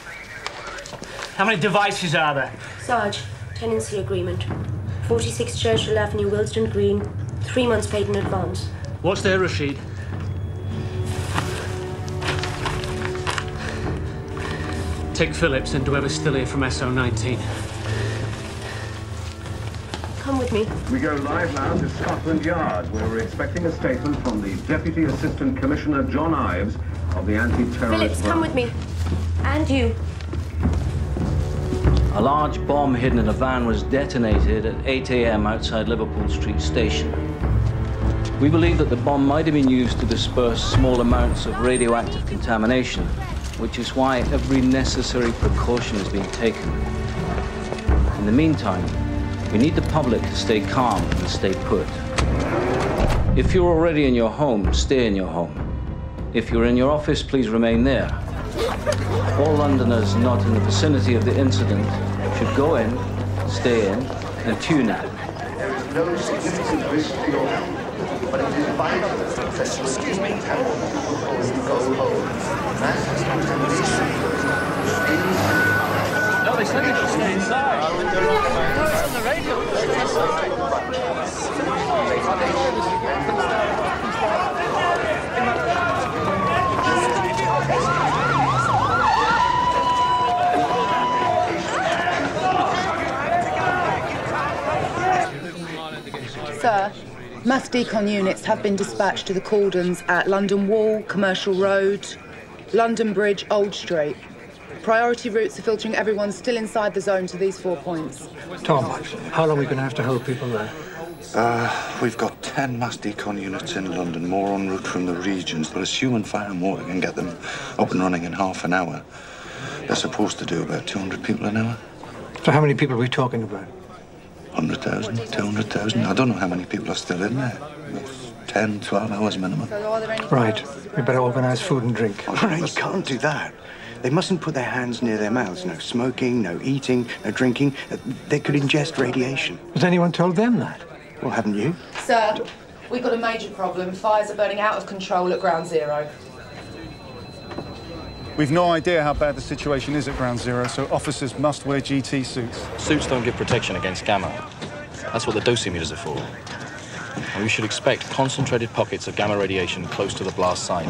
How many devices are there? Sarge, tenancy agreement. 46 Churchill Avenue, Wilston Green. Three months paid in advance. What's there, Rashid? Take Phillips and whoever's still here from SO19. Come with me. We go live now to Scotland Yard, where we're expecting a statement from the Deputy Assistant Commissioner John Ives of the Anti-Terrorist Phillips, come with me. And you. A large bomb hidden in a van was detonated at 8 a.m. outside Liverpool Street Station. We believe that the bomb might have been used to disperse small amounts of radioactive contamination, which is why every necessary precaution is being taken. In the meantime, we need the public to stay calm and stay put. If you're already in your home, stay in your home. If you're in your office, please remain there. All Londoners not in the vicinity of the incident should go in, stay in, and tune in. no significant risk to your health, but it is vital that Excuse me. go home. Mass contamination. No, they said they should stay inside. Sir, mass decon units have been dispatched to the cordons at London Wall, Commercial Road, London Bridge, Old Street. Priority routes are filtering everyone still inside the zone to these four points. Tom, how long are we going to have to hold people there? Uh, we've got 10 mass decon units in London, more en route from the regions, but assuming fire and water can get them up and running in half an hour, they're supposed to do about 200 people an hour. So how many people are we talking about? 100,000, 200,000. I don't know how many people are still in there. 10, 12 hours minimum. Right. We better organise food and drink. All right, you can't do that. They mustn't put their hands near their mouths. No smoking, no eating, no drinking. Uh, They could ingest radiation. Has anyone told them that? Well, haven't you? Sir, we've got a major problem. Fires are burning out of control at Ground Zero. We've no idea how bad the situation is at Ground Zero, so officers must wear GT suits. Suits don't give protection against gamma. That's what the dosimeters are for. And we should expect concentrated pockets of gamma radiation close to the blast site.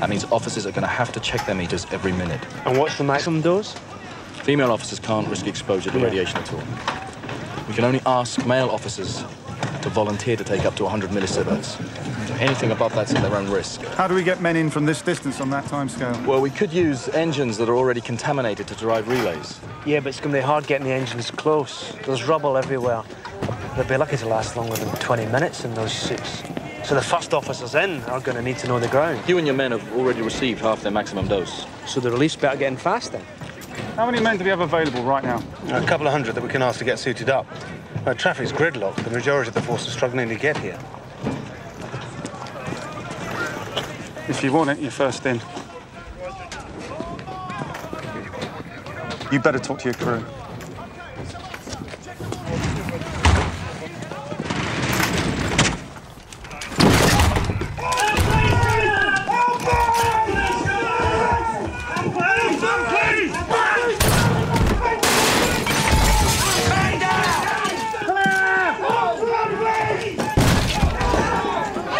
That means officers are going to have to check their meters every minute. And what's the maximum dose? Female officers can't risk exposure to Yeah. radiation at all. We can only ask male officers to volunteer to take up to 100 millisieverts. Anything above that's at their own risk. How do we get men in from this distance on that timescale? Well, we could use engines that are already contaminated to drive relays. Yeah, but it's going to be hard getting the engines close. There's rubble everywhere. They'll be lucky to last longer than 20 minutes in those suits. So the first officers in are going to need to know the ground. You and your men have already received half their maximum dose. So the release better get in fast then. How many men do we have available right now? A couple of hundred that we can ask to get suited up. Uh, traffic's gridlocked. The majority of the force is struggling to get here. If you want it, you're first in. You better talk to your crew.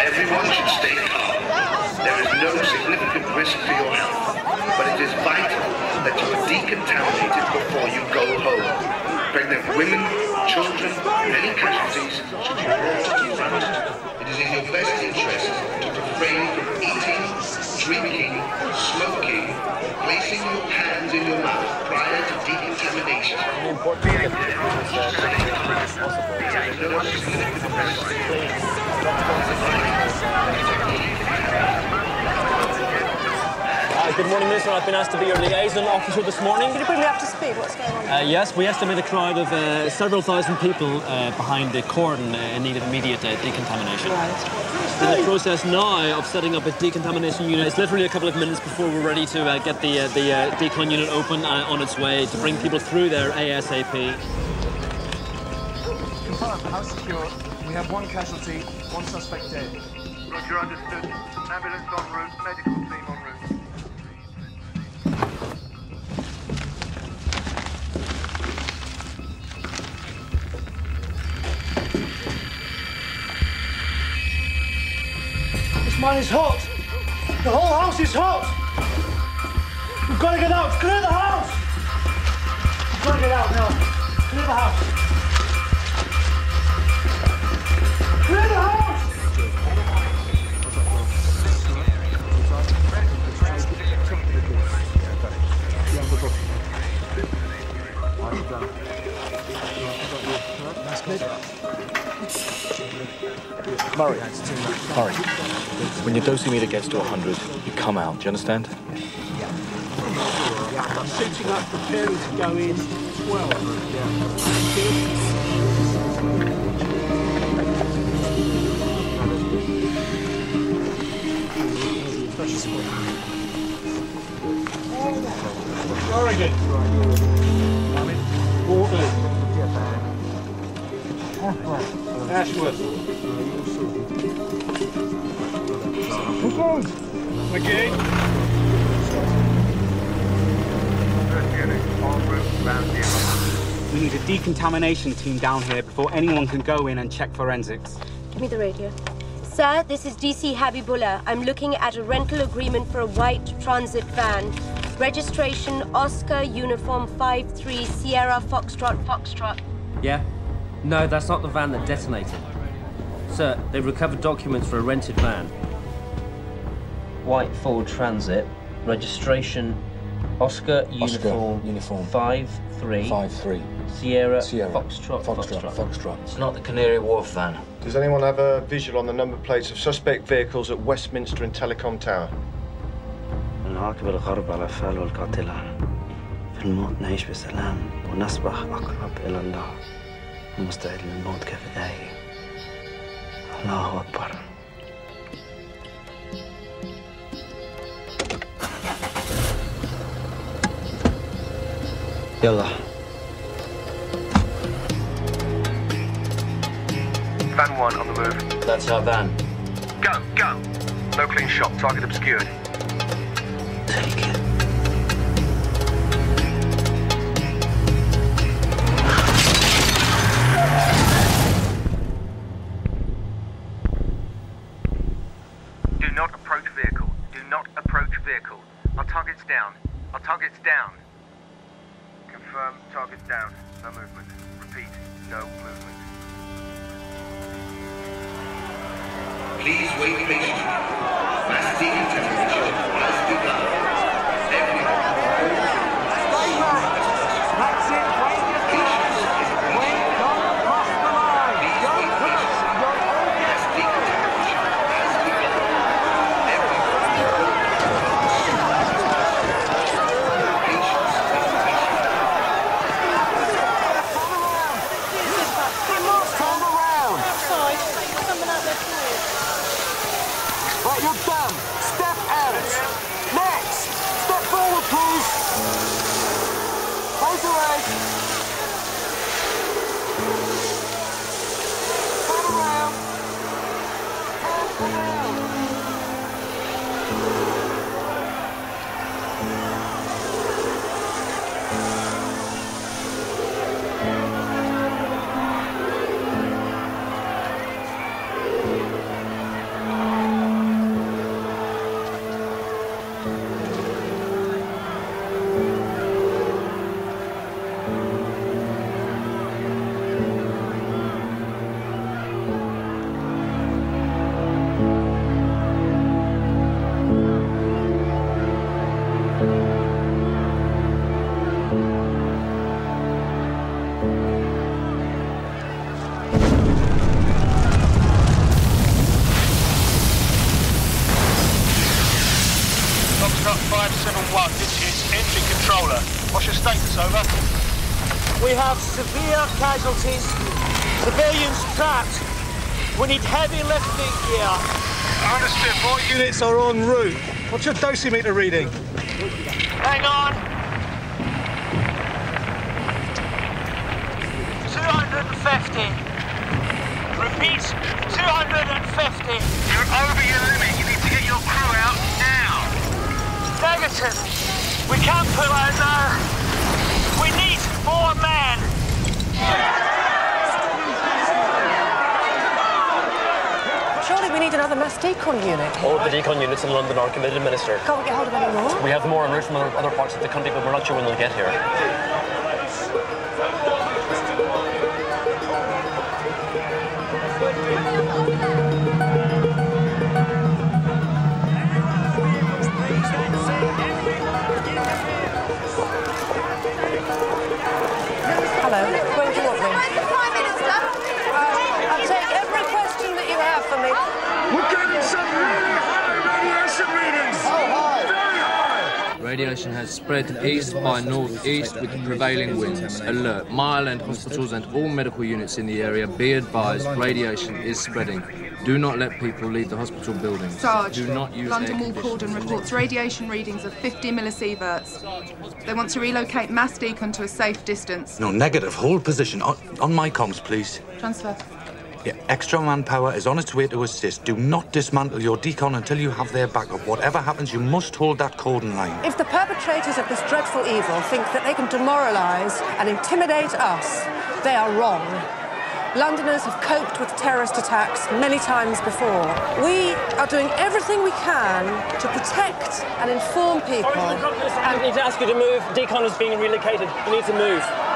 Everyone should stay calm. There is no significant risk to your health, but it is vital that you are decontaminated before you go home. Pregnant women, children, and any casualties should be brought to London. It is in your best interest to refrain from eating, drinking, smoking, placing your hands in your mouth prior to decontamination. No significant risk. Uh, good morning, Minister. I've been asked to be your liaison officer this morning. Can you bring me up to speed? What's going on? Uh, yes, we estimate a crowd of uh, several thousand people uh, behind the cordon uh, in need of immediate uh, decontamination. We're in the process now of setting up a decontamination unit. It's literally a couple of minutes before we're ready to uh, get the, uh, the uh, decon unit open uh, on its way to bring people through there ASAP. Confirmed, house secure. We have one casualty, one suspect dead. Roger, understood. Ambulance en route, medical man is hot. The whole house is hot. We've got to get out. Clear the house. We've got to get out now. Clear the house. Clear the house. That's good. Murray, Murray, when your dosimeter gets to 100, you come out. Do you understand? Shooting up, preparing to go in. Well, Oregon. Portland. Ashworth. McGee. We need a decontamination team down here before anyone can go in and check forensics. Give me the radio. Sir, this is DC Habibullah. I'm looking at a rental agreement for a white transit van. Registration Oscar Uniform 53 Sierra Foxtrot Foxtrot. Yeah? No, that's not the van that detonated. Sir, they've recovered documents for a rented van. White Ford Transit. Registration Oscar, Uniform Uniform 53 53 Sierra, Sierra Foxtrot Foxtrot Foxtrot. It's not the Canary Wharf van. Does anyone have a visual on the number plates of suspect vehicles at Westminster and Telecom Tower? نعاقب الغرب على أفعاله القاتلة في الموت نعيش بسلام ونصبح أقرب إلى الله ومستعد للموت كفدائي الله أكبر يلا Van 1 on the move. That's our van. Go, go! No clean shot. Target obscured. Do Our target's down. Confirm. Target's down. No movement. Repeat. No movement. Please wait patiently. Mass decontamination has begun. Everyone. That's it. Wait your Patience is Wait, don't cross the line. Please Don't wait come patiently. Mass decontamination has begun. Turn around. Right. Step out. Next. Step forward, please. Close your eyes. What's your dosimeter reading? Hang on. 250. Repeat, 250. You're over your limit. You need to get your crew out now. Negative. We can't pull out now. We need more men. Surely we need another mass decon unit. All of the decon units in London are committed, Minister. Can't we get hold of any more? We have more en route from other other parts of the country, but we're not sure when they'll get here. Radiation has spread east by northeast with prevailing winds. Alert. Maryland hospitals and all medical units in the area be advised radiation is spreading. Do not let people leave the hospital building. Sarge, Do not use London Wall Cordon reports radiation readings of 50 millisieverts. They want to relocate Mass Decon to a safe distance. No, negative. Hold position. On, on my comms, please. Transfer. Yeah, extra manpower is on its way to assist. Do not dismantle your decon until you have their backup. Whatever happens, you must hold that cordon line. If the perpetrators of this dreadful evil think that they can demoralise and intimidate us, they are wrong. Londoners have coped with terrorist attacks many times before. We are doing everything we can to protect and inform people. I need to ask you to move. Decon is being relocated. You need to move.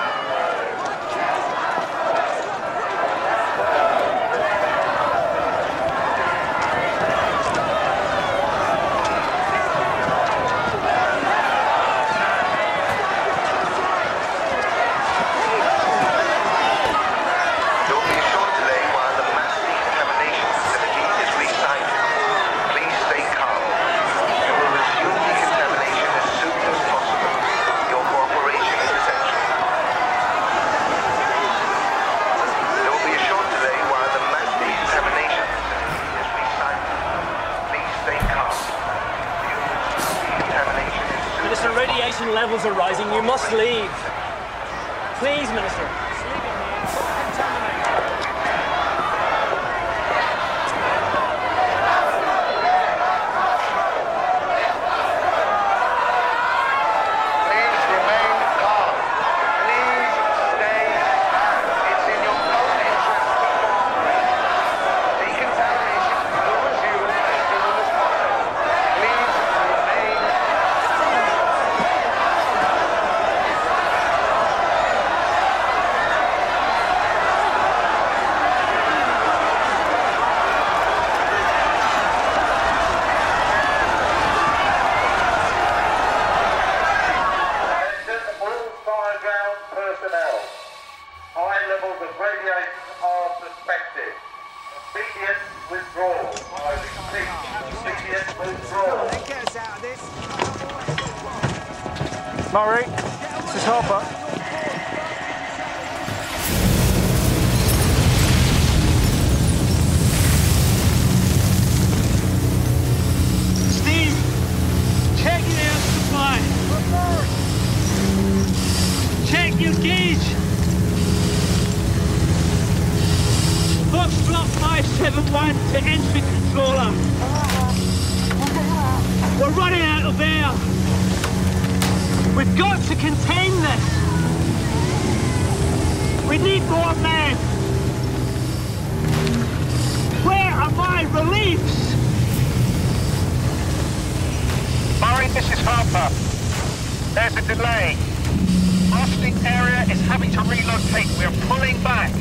Pulling back.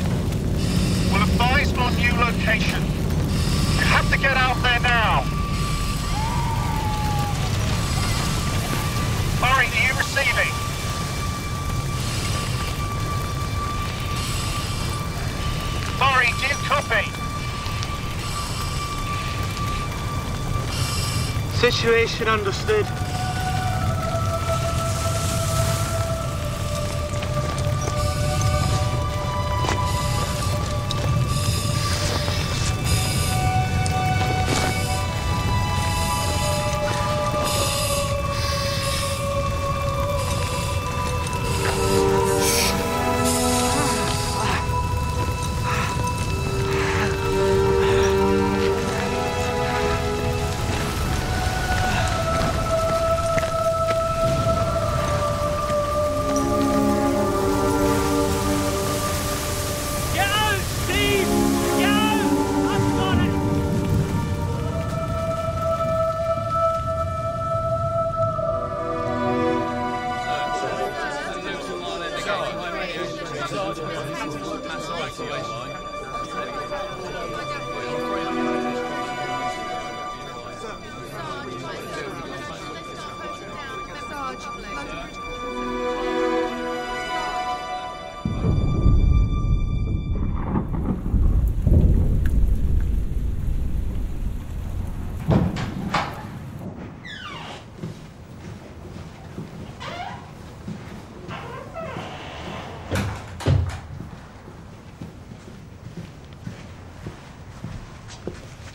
We'll advise on new location. You have to get out there now. Murray, are you receiving? Murray, do you copy? Situation understood.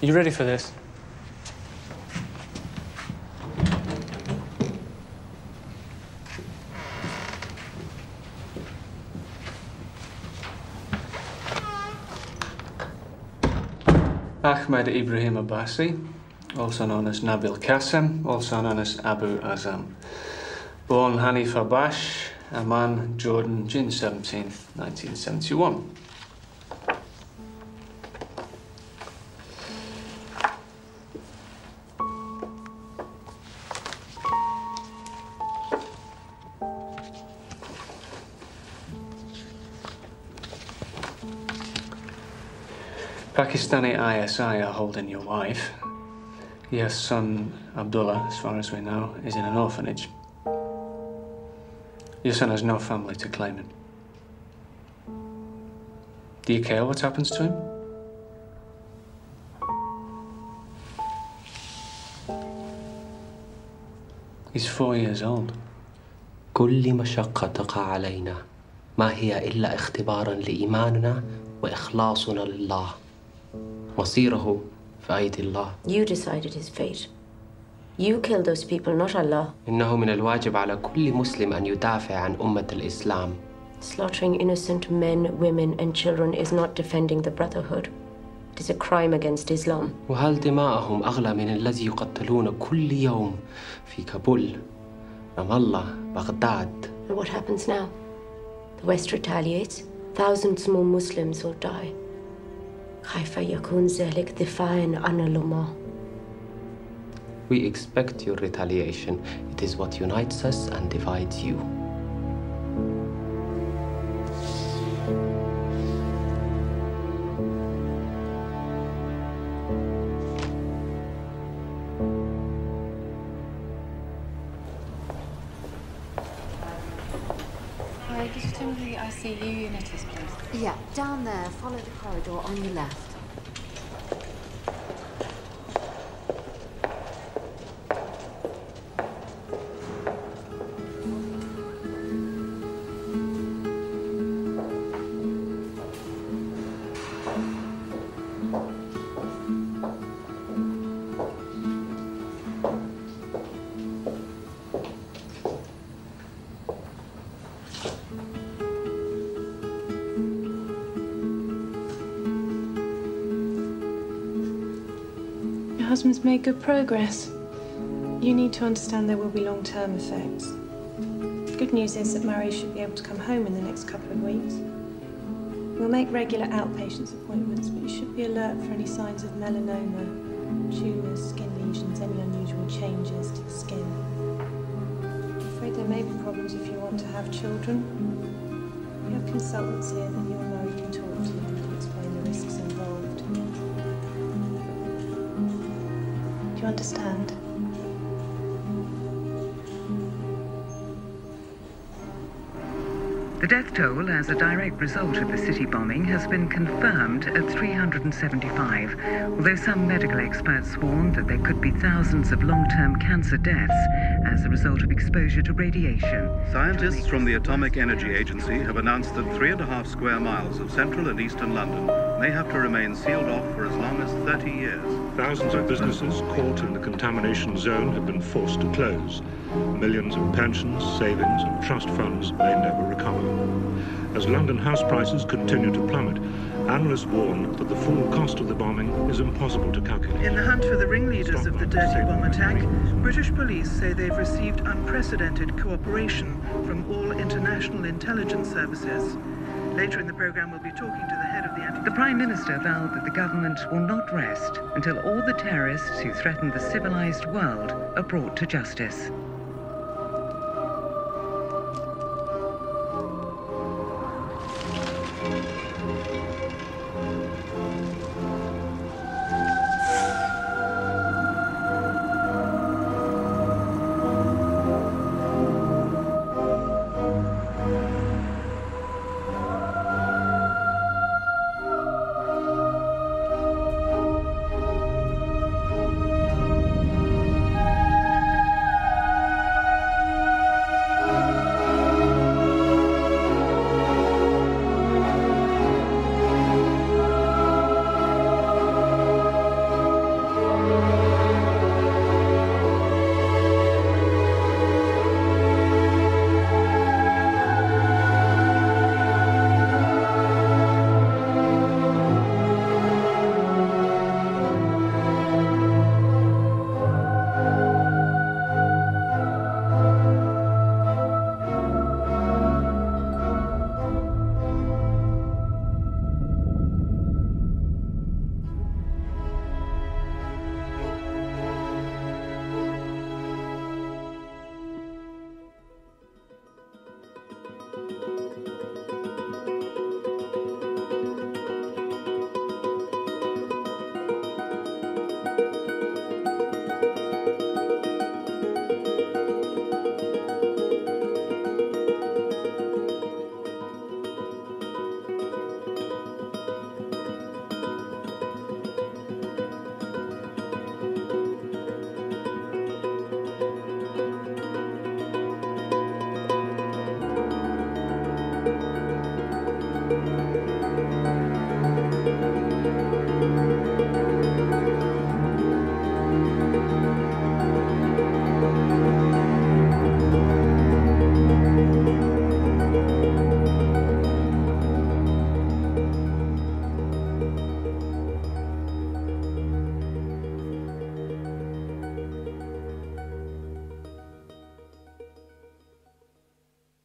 You ready for this? Ahmed Ibrahim Abbasi, also known as Nabil Qasim, also known as Abu Azam. Born Hanif Abash, Amman, Jordan, June 17, 1971. Pakistani ISI are holding your wife. Your son, Abdullah, as far as we know, is in an orphanage. Your son has no family to claim him. Do you care what happens to him? He's four years old. كل مشقة تقع علينا ما هي إلا اختبارا لإيماننا وإخلاصنا لله مصيره في أيدي الله You decided his fate. You killed those people, not Allah. إنه من الواجب على كل مسلم أن يدافع عن أمة الإسلام Slaughtering innocent men, women, and children is not defending the Brotherhood. It is a crime against Islam. وهل دماءهم أغلى من الذي يقتلون كل يوم في كابول رام الله بغداد And what happens now? The West retaliates. Thousands more Muslims will die. خايفة يكون ذلك دفاعا عن الأمة. We expect your retaliation. It is what unites us and divides you. Down there. Follow the corridor on your left. Husband's made good progress. You need to understand there will be long term effects. Good news is that Murray should be able to come home in the next couple of weeks. We'll make regular outpatients appointments, but you should be alert for any signs of melanoma, tumours, skin lesions, any unusual changes to the skin. I'm afraid there may be problems if you want to have children. We have consultants here that you understand? The death toll as a direct result of the city bombing has been confirmed at 375, although some medical experts warn that there could be thousands of long-term cancer deaths as a result of exposure to radiation. Scientists from the Atomic Energy Agency have announced that three and a half square miles of central and eastern London may have to remain sealed off for as long as 30 years. Thousands of businesses caught in the contamination zone have been forced to close. Millions of pensions, savings and trust funds may never recover. As London house prices continue to plummet, analysts warn that the full cost of the bombing is impossible to calculate. In the hunt for the ringleaders of the dirty bomb attack, British police say they've received unprecedented cooperation from all international intelligence services. Later in the programme, we'll be talking to the head of the anti... The Prime Minister vowed that the government will not rest until all the terrorists who threaten the civilized world are brought to justice.